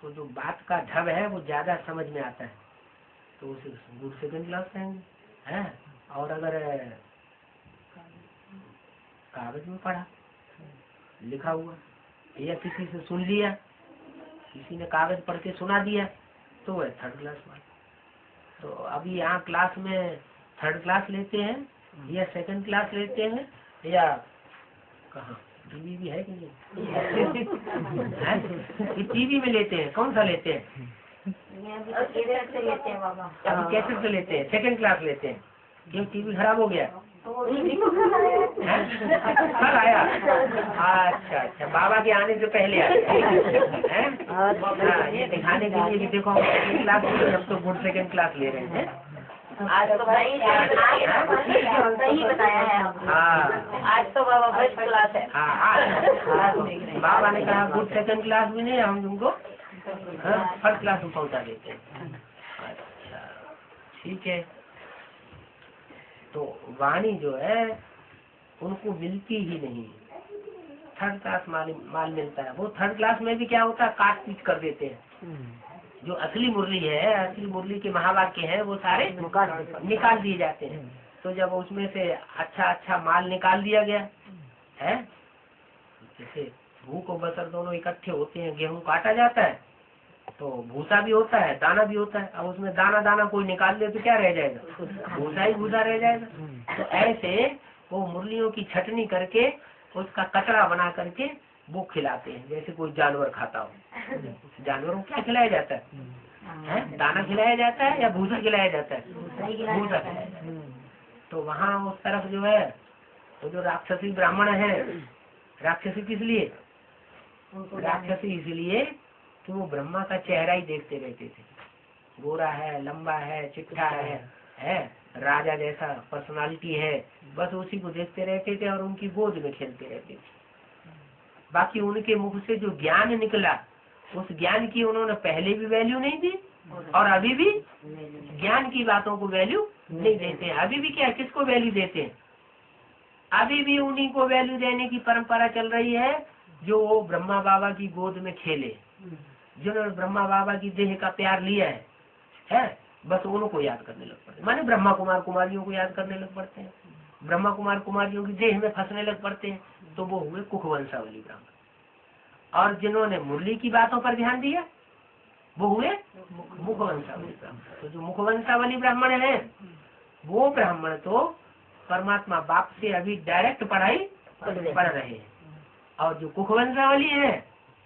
तो जो बात का ढब है, वो ज़्यादा समझ में आता है। तो उसे सेकंड क्लास कहेंगे है? और अगर कागज़ में पढ़ा लिखा हुआ या किसी से सुन लिया किसी ने कागज़ पढ़ के सुना दिया तो वह थर्ड क्लास में तो अभी यहाँ क्लास में थर्ड क्लास लेते हैं या सेकंड क्लास लेते हैं या कहा? टीवी भी है कि नहीं? टीवी में लेते हैं? कौन सा लेते हैं? अभी कैसे से लेते हैं? सेकंड क्लास लेते हैं। क्यों टीवी खराब हो गया। कल आया। अच्छा अच्छा। बाबा के आने से पहले आया। हाँ, ये दिखाने के लिए कि देखो हम सेकंड क्लास हम तो गुड सेकंड क्लास ले रहे हैं। आज तो सही सही बताया है हाँ। आज तो बाबा फ़र्स्ट क्लास है। हाँ आज। बाबा ने कहा गुड सेकंड क्लास भी नहीं हम तुमको फ़र्स्ट क्लास में पहुँचा देते हैं। अच्छा ठीक है। तो वाणी जो है उनको मिलती ही नहीं। थर्ड क्लास माल माल मिलता है। वो थर्ड क्लास में भी क्या होता है? काट पीट कर देते हैं। जो असली मुरली है असली मुरली के महावाक्य हैं वो सारे निकाल दिए जाते हैं। तो जब उसमें से अच्छा अच्छा माल निकाल दिया गया है? जैसे भूख और बसर दोनों इकट्ठे होते हैं गेहूँ काटा जाता है तो भूसा भी होता है दाना भी होता है। अब उसमें दाना दाना कोई निकाल दे तो क्या रह जाएगा? भूसा ही भूसा रह जाएगा। तो ऐसे वो मुरलियों की छटनी करके उसका कचरा बना करके वो खिलाते हैं। जैसे कोई जानवर खाता हो। जानवरों को क्या खिलाया जाता है? है? दाना खिलाया जाता है या भूसा खिलाया जाता है? भूसा खिलाया जाता है। तो वहाँ उस तरफ़ जो है वो जो राक्षसी ब्राह्मण है राक्षसी किस लिए? राक्षसी इसलिए कि वो ब्रह्मा का चेहरा ही देखते रहते थे। गोरा है लंबा है चिट्ठा है है? राजा जैसा पर्सनालिटी है। बस उसी को देखते रहते थे और उनकी गोद में खेलते रहते थे। बाकी उनके मुख से जो ज्ञान निकला उस ज्ञान की उन्होंने पहले भी वैल्यू नहीं दी और अभी भी ज्ञान की बातों को वैल्यू नहीं देते हैं। अभी भी क्या किसको वैल्यू देते हैं? अभी भी उन्हीं को वैल्यू देने की परंपरा चल रही है जो वो ब्रह्मा बाबा की गोद में खेले। जिन्होंने ब्रह्मा बाबा की देह का प्यार लिया है है? बस उनको याद करने लग पड़ते माने ब्रह्मा कुमार कुमारियों को याद करने लग पड़ते हैं। ब्रह्मा कुमार कुमारियों की देह में फंसने लग पड़ते हैं तो वो हुए कुखवंशावली ब्राह्मण। और जिन्होंने मुरली की बातों पर ध्यान दिया, वो हुए मुखवंशावली ब्राह्मण। तो जो मुखवंशावली ब्राह्मण है, वो ब्राह्मण तो परमात्मा बाप से अभी डायरेक्ट पढ़ाई पढ़ रहे हैं। और जो कुखवंशावली है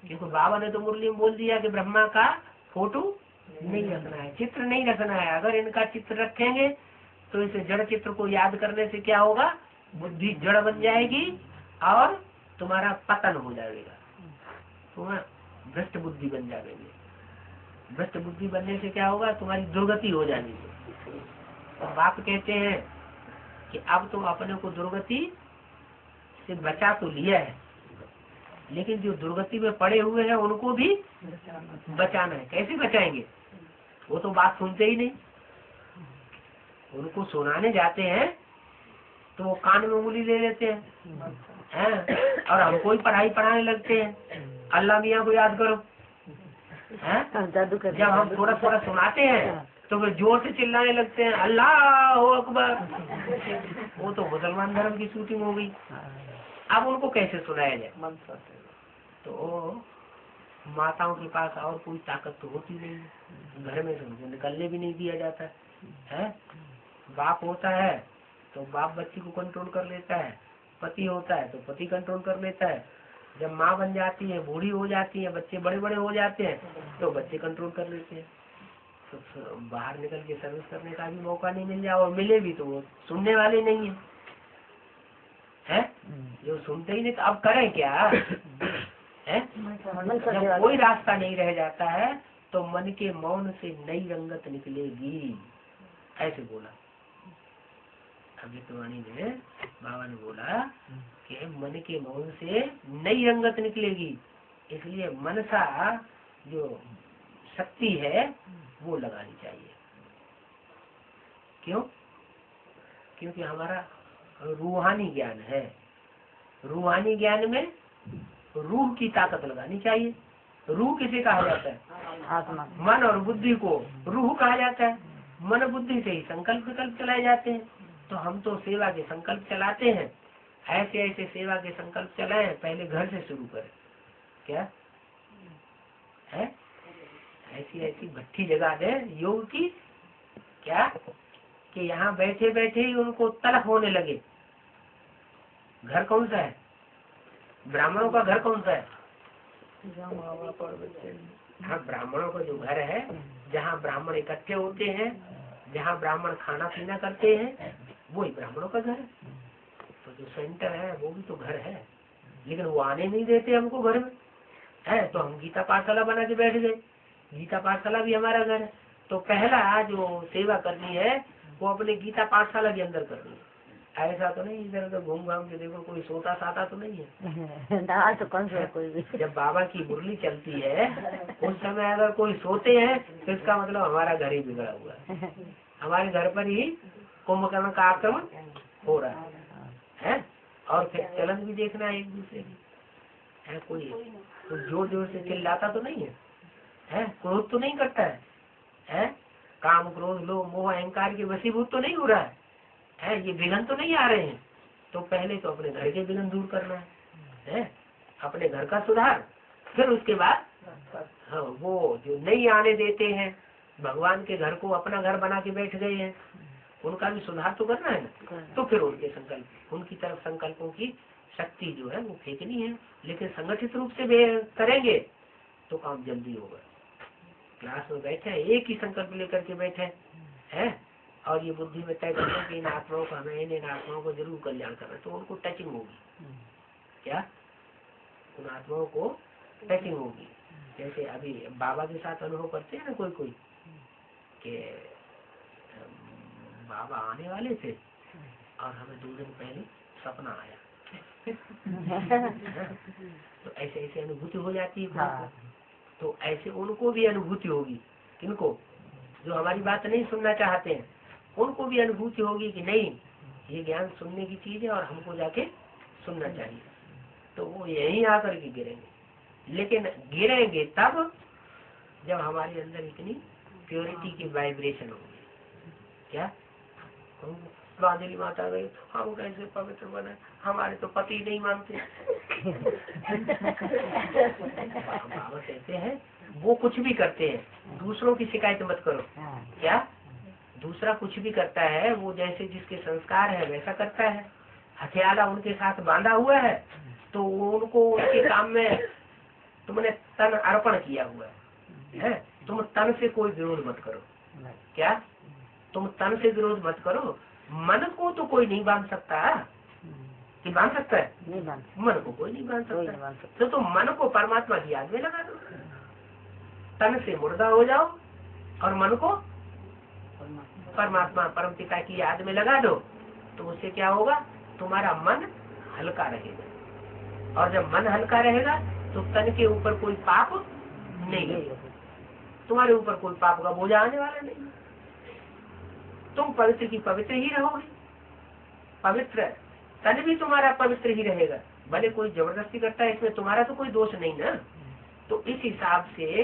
क्योंकि बाबा ने तो मुरली में बोल दिया कि ब्रह्मा का फ़ोटो नहीं। रखना है चित्र नहीं रखना है। अगर इनका चित्र रखेंगे तो इसे जड़ चित्र को याद करने से क्या होगा? बुद्धि जड़ बन जाएगी और तुम्हारा पतन हो जाएगा। तुम्हारा भ्रष्ट बुद्धि बन जाएगी। भ्रष्ट बुद्धि बनने से क्या होगा? तुम्हारी दुर्गति हो जाएगी। तो बाप कहते हैं कि अब तुम अपने को दुर्गति से बचा तो लिया है। लेकिन जो दुर्गति में पड़े हुए हैं उनको भी बचाना है। कैसे बचाएँगे? वो तो बात सुनते ही नहीं। उनको सुनाने जाते हैं तो वो कान में उंगली ले लेते हैं। हैं? और हमको ही पढ़ाई पढ़ाने लगते हैं। अल्लाह मियाँ को याद करो। हैं? जब हम थोड़ा थोड़ा सुनाते हैं तो वे ज़ोर से चिल्लाने लगते हैं अल्लाह हो अकबर! वो तो मुसलमान धर्म की शूटिंग हो गई। अब उनको कैसे सुनाया जाए? तो माताओं के पास और कोई ताकत तो होती नहीं घर में से निकलने भी नहीं दिया जाता है बाप होता है तो बाप बच्ची को कंट्रोल कर लेता है पति होता है तो पति कंट्रोल कर लेता है। जब माँ बन जाती है बूढ़ी हो जाती है बच्चे बड़े बड़े हो जाते हैं तो बच्चे कंट्रोल कर लेते हैं। तो बाहर निकल के सर्विस करने का भी मौका नहीं मिल जाए और मिले भी तो वो सुनने वाले नहीं है। है? जो सुनते ही नहीं तो अब करें क्या? है। जब कोई रास्ता नहीं रह जाता है तो मन के मौन से नई रंगत निकलेगी। ऐसे बोला। अभितवाणी ने बाबा ने बोला कि मन के मौन से नई रंगत निकलेगी। इसलिए मनसा जो शक्ति है वो लगानी चाहिए। क्यों? क्योंकि हमारा रूहानी ज्ञान है। रूहानी ज्ञान में रूह की ताकत लगानी चाहिए। रूह किसे कहा जाता है? आत्मा। मन और बुद्धि को रूह कहा जाता है। मन बुद्धि से ही संकल्प विकल्प चलाए जाते हैं। तो हम तो सेवा के संकल्प चलाते हैं। ऐसे ऐसे सेवा के संकल्प चलाए पहले घर से शुरू करें। क्या? है? ऐसी ऐसी भट्टी जगह दे योग की। क्या? कि यहाँ बैठे बैठे ही उनको तलक होने लगे। घर कौन सा है? ब्राह्मणों का घर कौन सा है? हाँ ब्राह्मणों का जो घर है, जहाँ ब्राह्मण इकट्ठे होते हैं, जहाँ ब्राह्मण खाना पीना करते हैं, वही ब्राह्मणों का घर है। तो जो सेंटर है, वो भी तो घर है। लेकिन वो आने नहीं देते हमको घर में। है तो हम गीता पाठशाला बना के बैठ गए। गीता पाठशाला भी हमारा घर है। तो पहला जो सेवा करनी है, वो अपने गीता पाठशाला के अंदर करनी है। ऐसा तो नहीं इधर उधर घूम घाम के देखो कोई सोता साता तो नहीं है। दाल तो कौन सा कोई भी। जब बाबा की मुरली चलती है उस समय अगर कोई सोते हैं तो इसका मतलब हमारा घर ही बिगड़ा हुआ है। हमारे घर पर ही कुंभकर्ण का आक्रमण हो रहा है। है? और फिर चलन भी देखना है एक दूसरे की। है कोई तो ज़ोर ज़ोर से चिल्लाता तो नहीं है। है? क्रोध तो नहीं करता है। है? काम क्रोध लोभ मोह अहंकार के वसीभूत तो नहीं हो रहा है। है? ये विघन तो नहीं आ रहे हैं। तो पहले तो अपने घर के विघन दूर करना है है? अपने घर का सुधार। फिर उसके बाद हाँ वो जो नहीं आने देते हैं भगवान के घर को अपना घर बना के बैठ गए हैं उनका भी सुधार तो करना है ना? तो फिर उनके संकल्प उनकी तरफ़ संकल्पों की शक्ति जो है वो फेंकनी है। लेकिन संगठित रूप से करेंगे तो काम जल्दी होगा। क्लास में बैठे एक ही संकल्प लेकर के बैठे हैं? और ये बुद्धि में तय करते कि इन आत्माओं को हमें इन इन आत्माओं को ज़रूर कल्याण करना है। तो उनको टचिंग होगी। क्या? उन आत्माओं को टचिंग होगी। जैसे अभी बाबा के साथ अनुभव करते हैं ना कोई कोई कि बाबा आने वाले थे और हमें दो दिन पहले सपना आया। तो ऐसे ऐसे अनुभूति हो जाती है हाँ। तो ऐसे उनको भी अनुभूति होगी। किनको? जो हमारी बात नहीं सुनना चाहते हैं। उनको भी अनुभूति होगी कि नहीं, ये ज्ञान सुनने की चीज़ है और हमको जाके सुनना चाहिए। तो वो यही आकर के गिरेंगे। लेकिन गिरेंगे तब जब हमारे अंदर इतनी प्योरिटी की वाइब्रेशन होगी। क्या? बादली माता गई हम कैसे पवित्र बने? हमारे तो पति नहीं मानते। हैं, वो कुछ भी करते हैं, दूसरों की शिकायत मत करो। हाँ। क्या? दूसरा कुछ भी करता है वो जैसे जिसके संस्कार है वैसा करता है। हथियाला उनके साथ बांधा हुआ है तो उनको उनके काम में तुमने तन अर्पण किया हुआ है है? तुम तन से कोई विरोध मत करो। क्या? तुम तन से विरोध मत करो। मन को तो कोई नहीं बाँध सकता। कि बाँध सकता है? नहीं बाँध मन को कोई नहीं बाँध सकता। बाँध सकता। तो तुम मन को परमात्मा की याद में लगा दो। तन से मुर्दा हो जाओ और मन को परमात्मा। परम पिता की याद में लगा दो तो उससे क्या होगा? तुम्हारा मन हल्का रहेगा। और जब मन हल्का रहेगा तो तन के ऊपर कोई पाप नहीं तुम्हारे ऊपर कोई पाप का बोझा आने वाला नहीं तुम पवित्र की पवित्र ही रहोगे। पवित्र तन भी तुम्हारा पवित्र ही रहेगा। भले कोई ज़बरदस्ती करता है, इसमें तुम्हारा तो कोई दोष नहीं ना। तो इस हिसाब से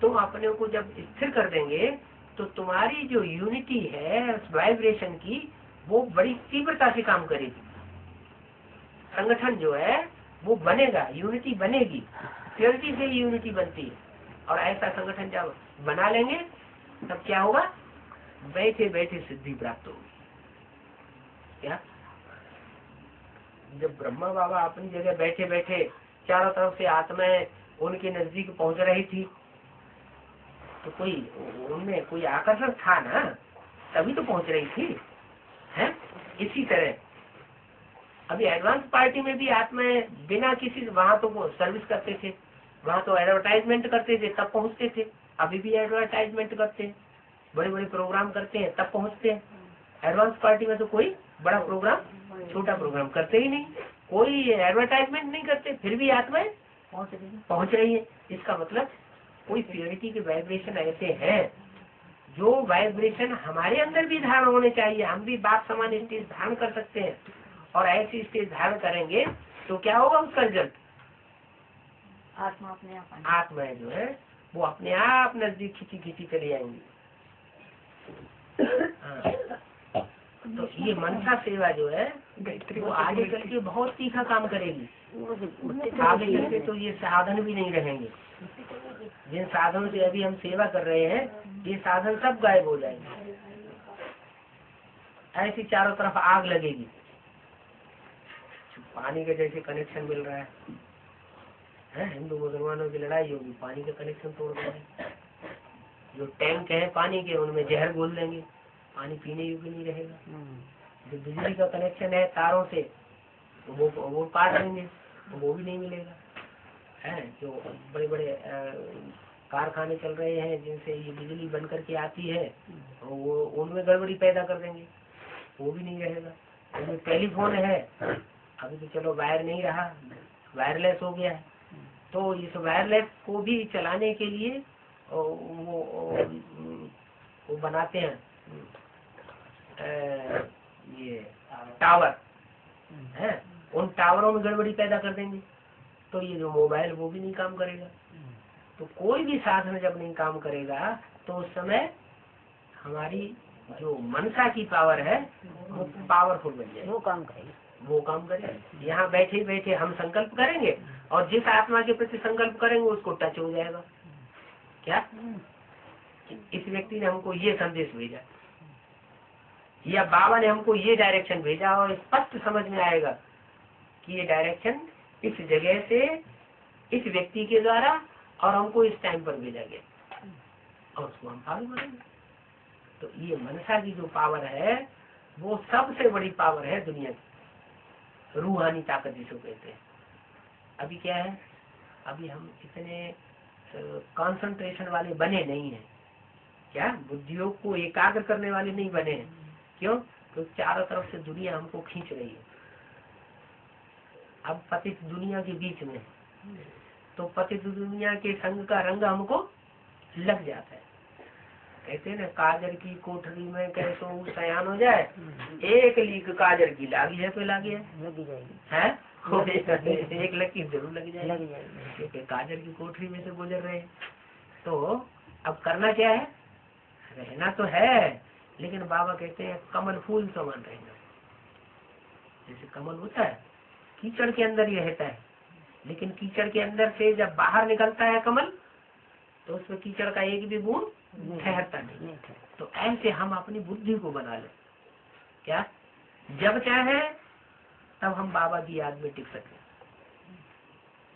तुम अपने को जब स्थिर कर देंगे तो तुम्हारी जो यूनिटी है वाइब्रेशन की, वो बड़ी तीव्रता से काम करेगी। संगठन जो है, वो बनेगा यूनिटी बनेगी। प्योरिटी से यूनिटी बनती है। और ऐसा संगठन जब बना लेंगे, तब क्या होगा? बैठे बैठे सिद्धि प्राप्त होगी। क्या जब ब्रह्मा बाबा अपनी जगह बैठे बैठे चारों तरफ़ से आत्माएँ उनके नज़दीक पहुँच रही थी तो कोई उनमें कोई आकर्षण था ना तभी तो पहुँच रही थी है? इसी तरह। अभी एडवांस पार्टी में भी आत्माएँ बिना किसी वहाँ तो सर्विस करते थे वहाँ तो एडवर्टाइजमेंट करते थे तब पहुँचते थे। अभी भी एडवर्टाइजमेंट करते हैं बड़े बड़े प्रोग्राम करते हैं तब पहुँचते हैं। एडवांस पार्टी में तो कोई बड़ा प्रोग्राम छोटा प्रोग्राम करते ही नहीं। कोई एडवर्टाइजमेंट नहीं करते फिर भी आत्माएँ पहुँच पहुँच रही है। इसका मतलब कोई प्योरिटी के वाइब्रेशन ऐसे हैं जो वाइब्रेशन हमारे अंदर भी धारण होने चाहिए हम भी बाप समान स्टेज धारण कर सकते हैं और ऐसी स्टेज धारण करेंगे तो क्या होगा उसका रिज़ल्ट आत्मा अपने आप आने जो है वो अपने आप नज़दीक खींची खींची चली आएँगी हाँ। तो ये मनसा सेवा जो है वो आगे चल के बहुत तीखा काम करेगी। आगे चल के तो ये साधन भी नहीं रहेंगे। जिन साधनों से अभी हम सेवा कर रहे हैं, ये साधन सब गायब हो जाएँगे। ऐसी चारों तरफ़ आग लगेगी। पानी का जैसे कनेक्शन मिल रहा है। है, हिंदू मुसलमानों की लड़ाई होगी, पानी का कनेक्शन तोड़ देंगे। जो टैंक है पानी के, उनमें जहर घोल देंगे। पानी पीने योग्य नहीं रहेगा। जो बिजली का कनेक्शन है तारों से वो वो काट देंगे तो वो भी नहीं मिलेगा। है जो बड़े बड़े कारखाने चल रहे हैं जिनसे ये बिजली बन करके आती है तो वो उनमें गड़बड़ी पैदा कर देंगे। वो भी नहीं रहेगा। उनमें टेलीफोन है। अभी तो चलो वायर नहीं रहा वायरलेस हो गया है। तो इस वायरलेस को भी चलाने के लिए वो वो, वो बनाते हैं ये टावर है? उन टावरों में गड़बड़ी पैदा कर देंगे। तो ये जो मोबाइल वो भी नहीं काम करेगा। तो कोई भी साधन जब नहीं काम करेगा तो उस समय हमारी जो मनसा की पावर है वो पावरफुल बन जाएगी। वो काम करेगी। वो काम करेंगे। यहाँ बैठे बैठे हम संकल्प करेंगे और जिस आत्मा के प्रति संकल्प करेंगे उसको टच हो जाएगा। क्या? इस व्यक्ति ने हमको ये संदेश भेजा। या बाबा ने हमको ये डायरेक्शन भेजा और स्पष्ट समझ में आएगा कि ये डायरेक्शन इस जगह से, इस व्यक्ति के द्वारा, और हमको इस टाइम पर भेजा गया। और उसको हम फॉलो करेंगे तो ये मनसा की जो पावर है, वो सबसे बड़ी पावर है दुनिया की। रूहानी ताकत जिसको कहते हैं। अभी क्या है? अभी हम इतने कंसंट्रेशन वाले बने नहीं हैं। क्या? बुद्धियों को एकाग्र करने वाले नहीं बने हैं। क्यों? तो चारों तरफ़ से दुनिया हमको खींच रही है। अब पतित दुनिया के बीच में। तो पतित दुनिया के संग का रंग हमको लग जाता है। कहते हैं ना काजर की कोठरी में कैसो सयान हो जाए एक लीक काजर की लागी है तो लागी है? लगी जाएगी। है? एक लकी ज़रूर लग जाएगी। लगी जाएगी। क्योंकि काजर की कोठरी में से गुजर रहे हैं। तो अब करना क्या है? रहना तो है लेकिन बाबा कहते हैं कमल फूल समान रहना। जैसे कमल होता है कीचड़ के अंदर ही रहता है। लेकिन कीचड़ के अंदर से जब बाहर निकलता है कमल तो उसमें कीचड़ का एक भी बूंद ठहरता नहीं। नहीं तो ऐसे हम अपनी बुद्धि को बना ले। क्या? जब चाहे तब हम बाबा की याद में टिक सके।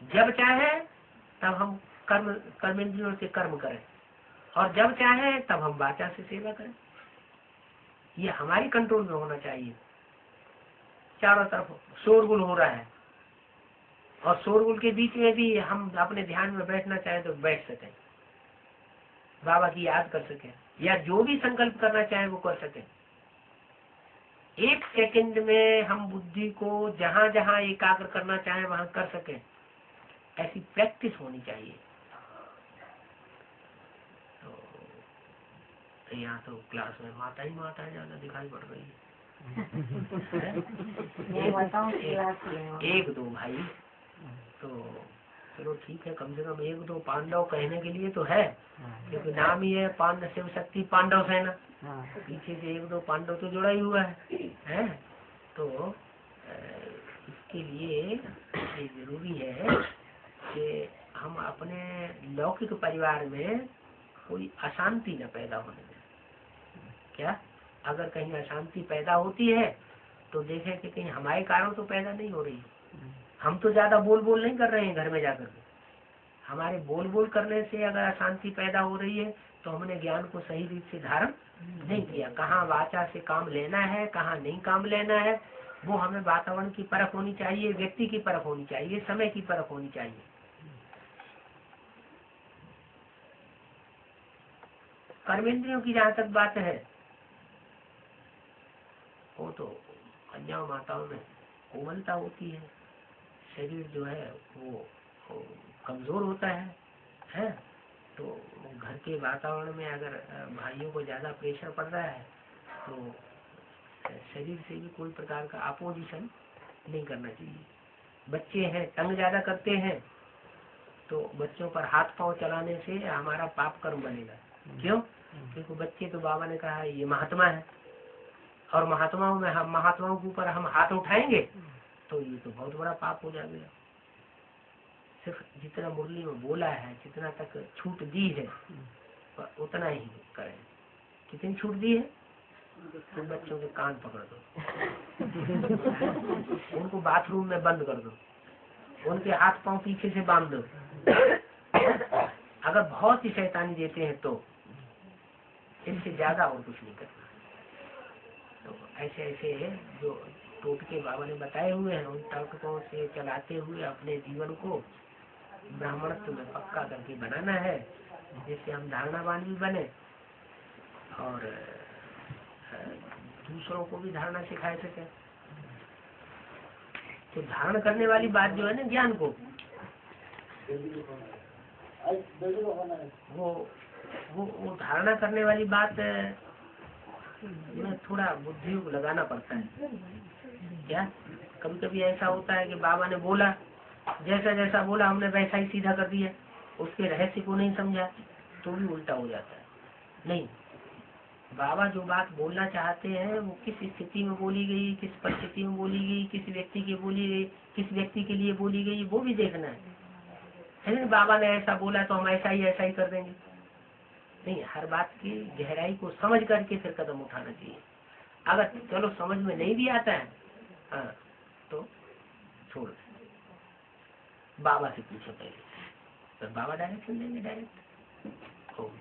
जब चाहे तब हम कर्म कर्मेंद्रियों से कर्म करें। और जब चाहे तब हम बाचा से सेवा करें। ये हमारी कंट्रोल में होना चाहिए। चारों तरफ़ शोरगुल हो रहा है। और शोरगुल के बीच में भी हम अपने ध्यान में बैठना चाहे तो बैठ सकें। बाबा की याद कर सके, या जो भी संकल्प करना चाहे वो कर सके। एक सेकंड में हम बुद्धि को जहाँ जहाँ एकाग्र करना चाहे वहाँ कर सके। ऐसी प्रैक्टिस होनी चाहिए। तो यहाँ तो क्लास में माता ही माता ज़्यादा दिखाई पड़ रही है। एक- दो भाई। तो चलो ठीक है, कम से कम एक दो पांडव कहने के लिए तो है, क्योंकि नाम ही है पांडव शिव शक्ति पांडव सेना। पीछे से एक दो पांडव तो जुड़ा ही हुआ है, हैं? तो इसके लिए ये ज़रूरी है कि हम अपने लौकिक परिवार में कोई अशांति न पैदा होने दें। क्या? अगर कहीं अशांति पैदा होती है तो देखें कि कहीं हमारे कारण तो पैदा नहीं हो रही है। हम तो ज़्यादा बोल बोल नहीं कर रहे हैं घर में जाकर के। हमारे बोल बोल करने से अगर अशांति पैदा हो रही है तो हमने ज्ञान को सही रूप से धारण नहीं किया। कहाँ वाचा से काम लेना है, कहाँ नहीं काम लेना है, वो हमें वातावरण की परख होनी चाहिए, व्यक्ति की परख होनी चाहिए, समय की परख होनी चाहिए। कर्मेंद्रियों की जहाँ तक बात है वो तो कन्या माताओं में कोमलता होती है। शरीर जो है वो, वो कमज़ोर होता है है? तो घर के वातावरण में अगर भाइयों को ज़्यादा प्रेशर पड़ रहा है तो शरीर से भी कोई प्रकार का अपोजिशन नहीं करना चाहिए। बच्चे हैं तंग ज़्यादा करते हैं तो बच्चों पर हाथ पाँव चलाने से हमारा पाप कर्म बनेगा। क्यों? क्योंकि बच्चे तो बाबा ने कहा ये महात्मा है। और महात्माओं में हम महात्माओं के ऊपर हम हाथ उठाएँगे तो ये तो बहुत बड़ा पाप हो जाएगा। सिर्फ़ जितना मुरली में बोला है, जितना तक छूट दी है उतना ही करें। कितनी छूट दी है? तो बच्चों के कान पकड़ दो। उनको बाथरूम में बंद कर दो। उनके हाथ पाँव पीछे से बाँध दो। अगर बहुत ही शैतानी देते हैं तो इससे ज़्यादा और कुछ नहीं करना तो ऐसे ऐसे है जो टोटके बाबा ने बताए हुए हैं, उन टोटकों से चलाते हुए अपने जीवन को ब्राह्मणत्व में पक्का करके बनाना है, जिससे हम धारणावान भी बने और दूसरों को भी धारणा सिखा सके। तो धारण करने वाली बात जो है ना, ज्ञान को, वो वो वो धारणा करने वाली बात में थोड़ा बुद्धि लगाना पड़ता है। क्या? कभी कभी ऐसा होता है कि बाबा ने बोला जैसा जैसा बोला, हमने वैसा ही सीधा कर दिया। उसके रहस्य को नहीं समझा तो भी उल्टा हो जाता है। नहीं, बाबा जो बात बोलना चाहते हैं, वो किस स्थिति में बोली गई, किस परिस्थिति में बोली गई, किस व्यक्ति की बोली गई, किस व्यक्ति के लिए बोली गई, वो भी देखना है। ना बाबा ने ऐसा बोला तो हम ऐसा ही ऐसा ही कर देंगे। नहीं, हर बात की गहराई को समझ करके फिर कदम उठाना चाहिए। अगर चलो समझ में नहीं भी आता है हाँ तो छोड़ बाबा से पूछो पहले। तो बाबा डायरेक्शन देंगे डायरेक्ट? ओम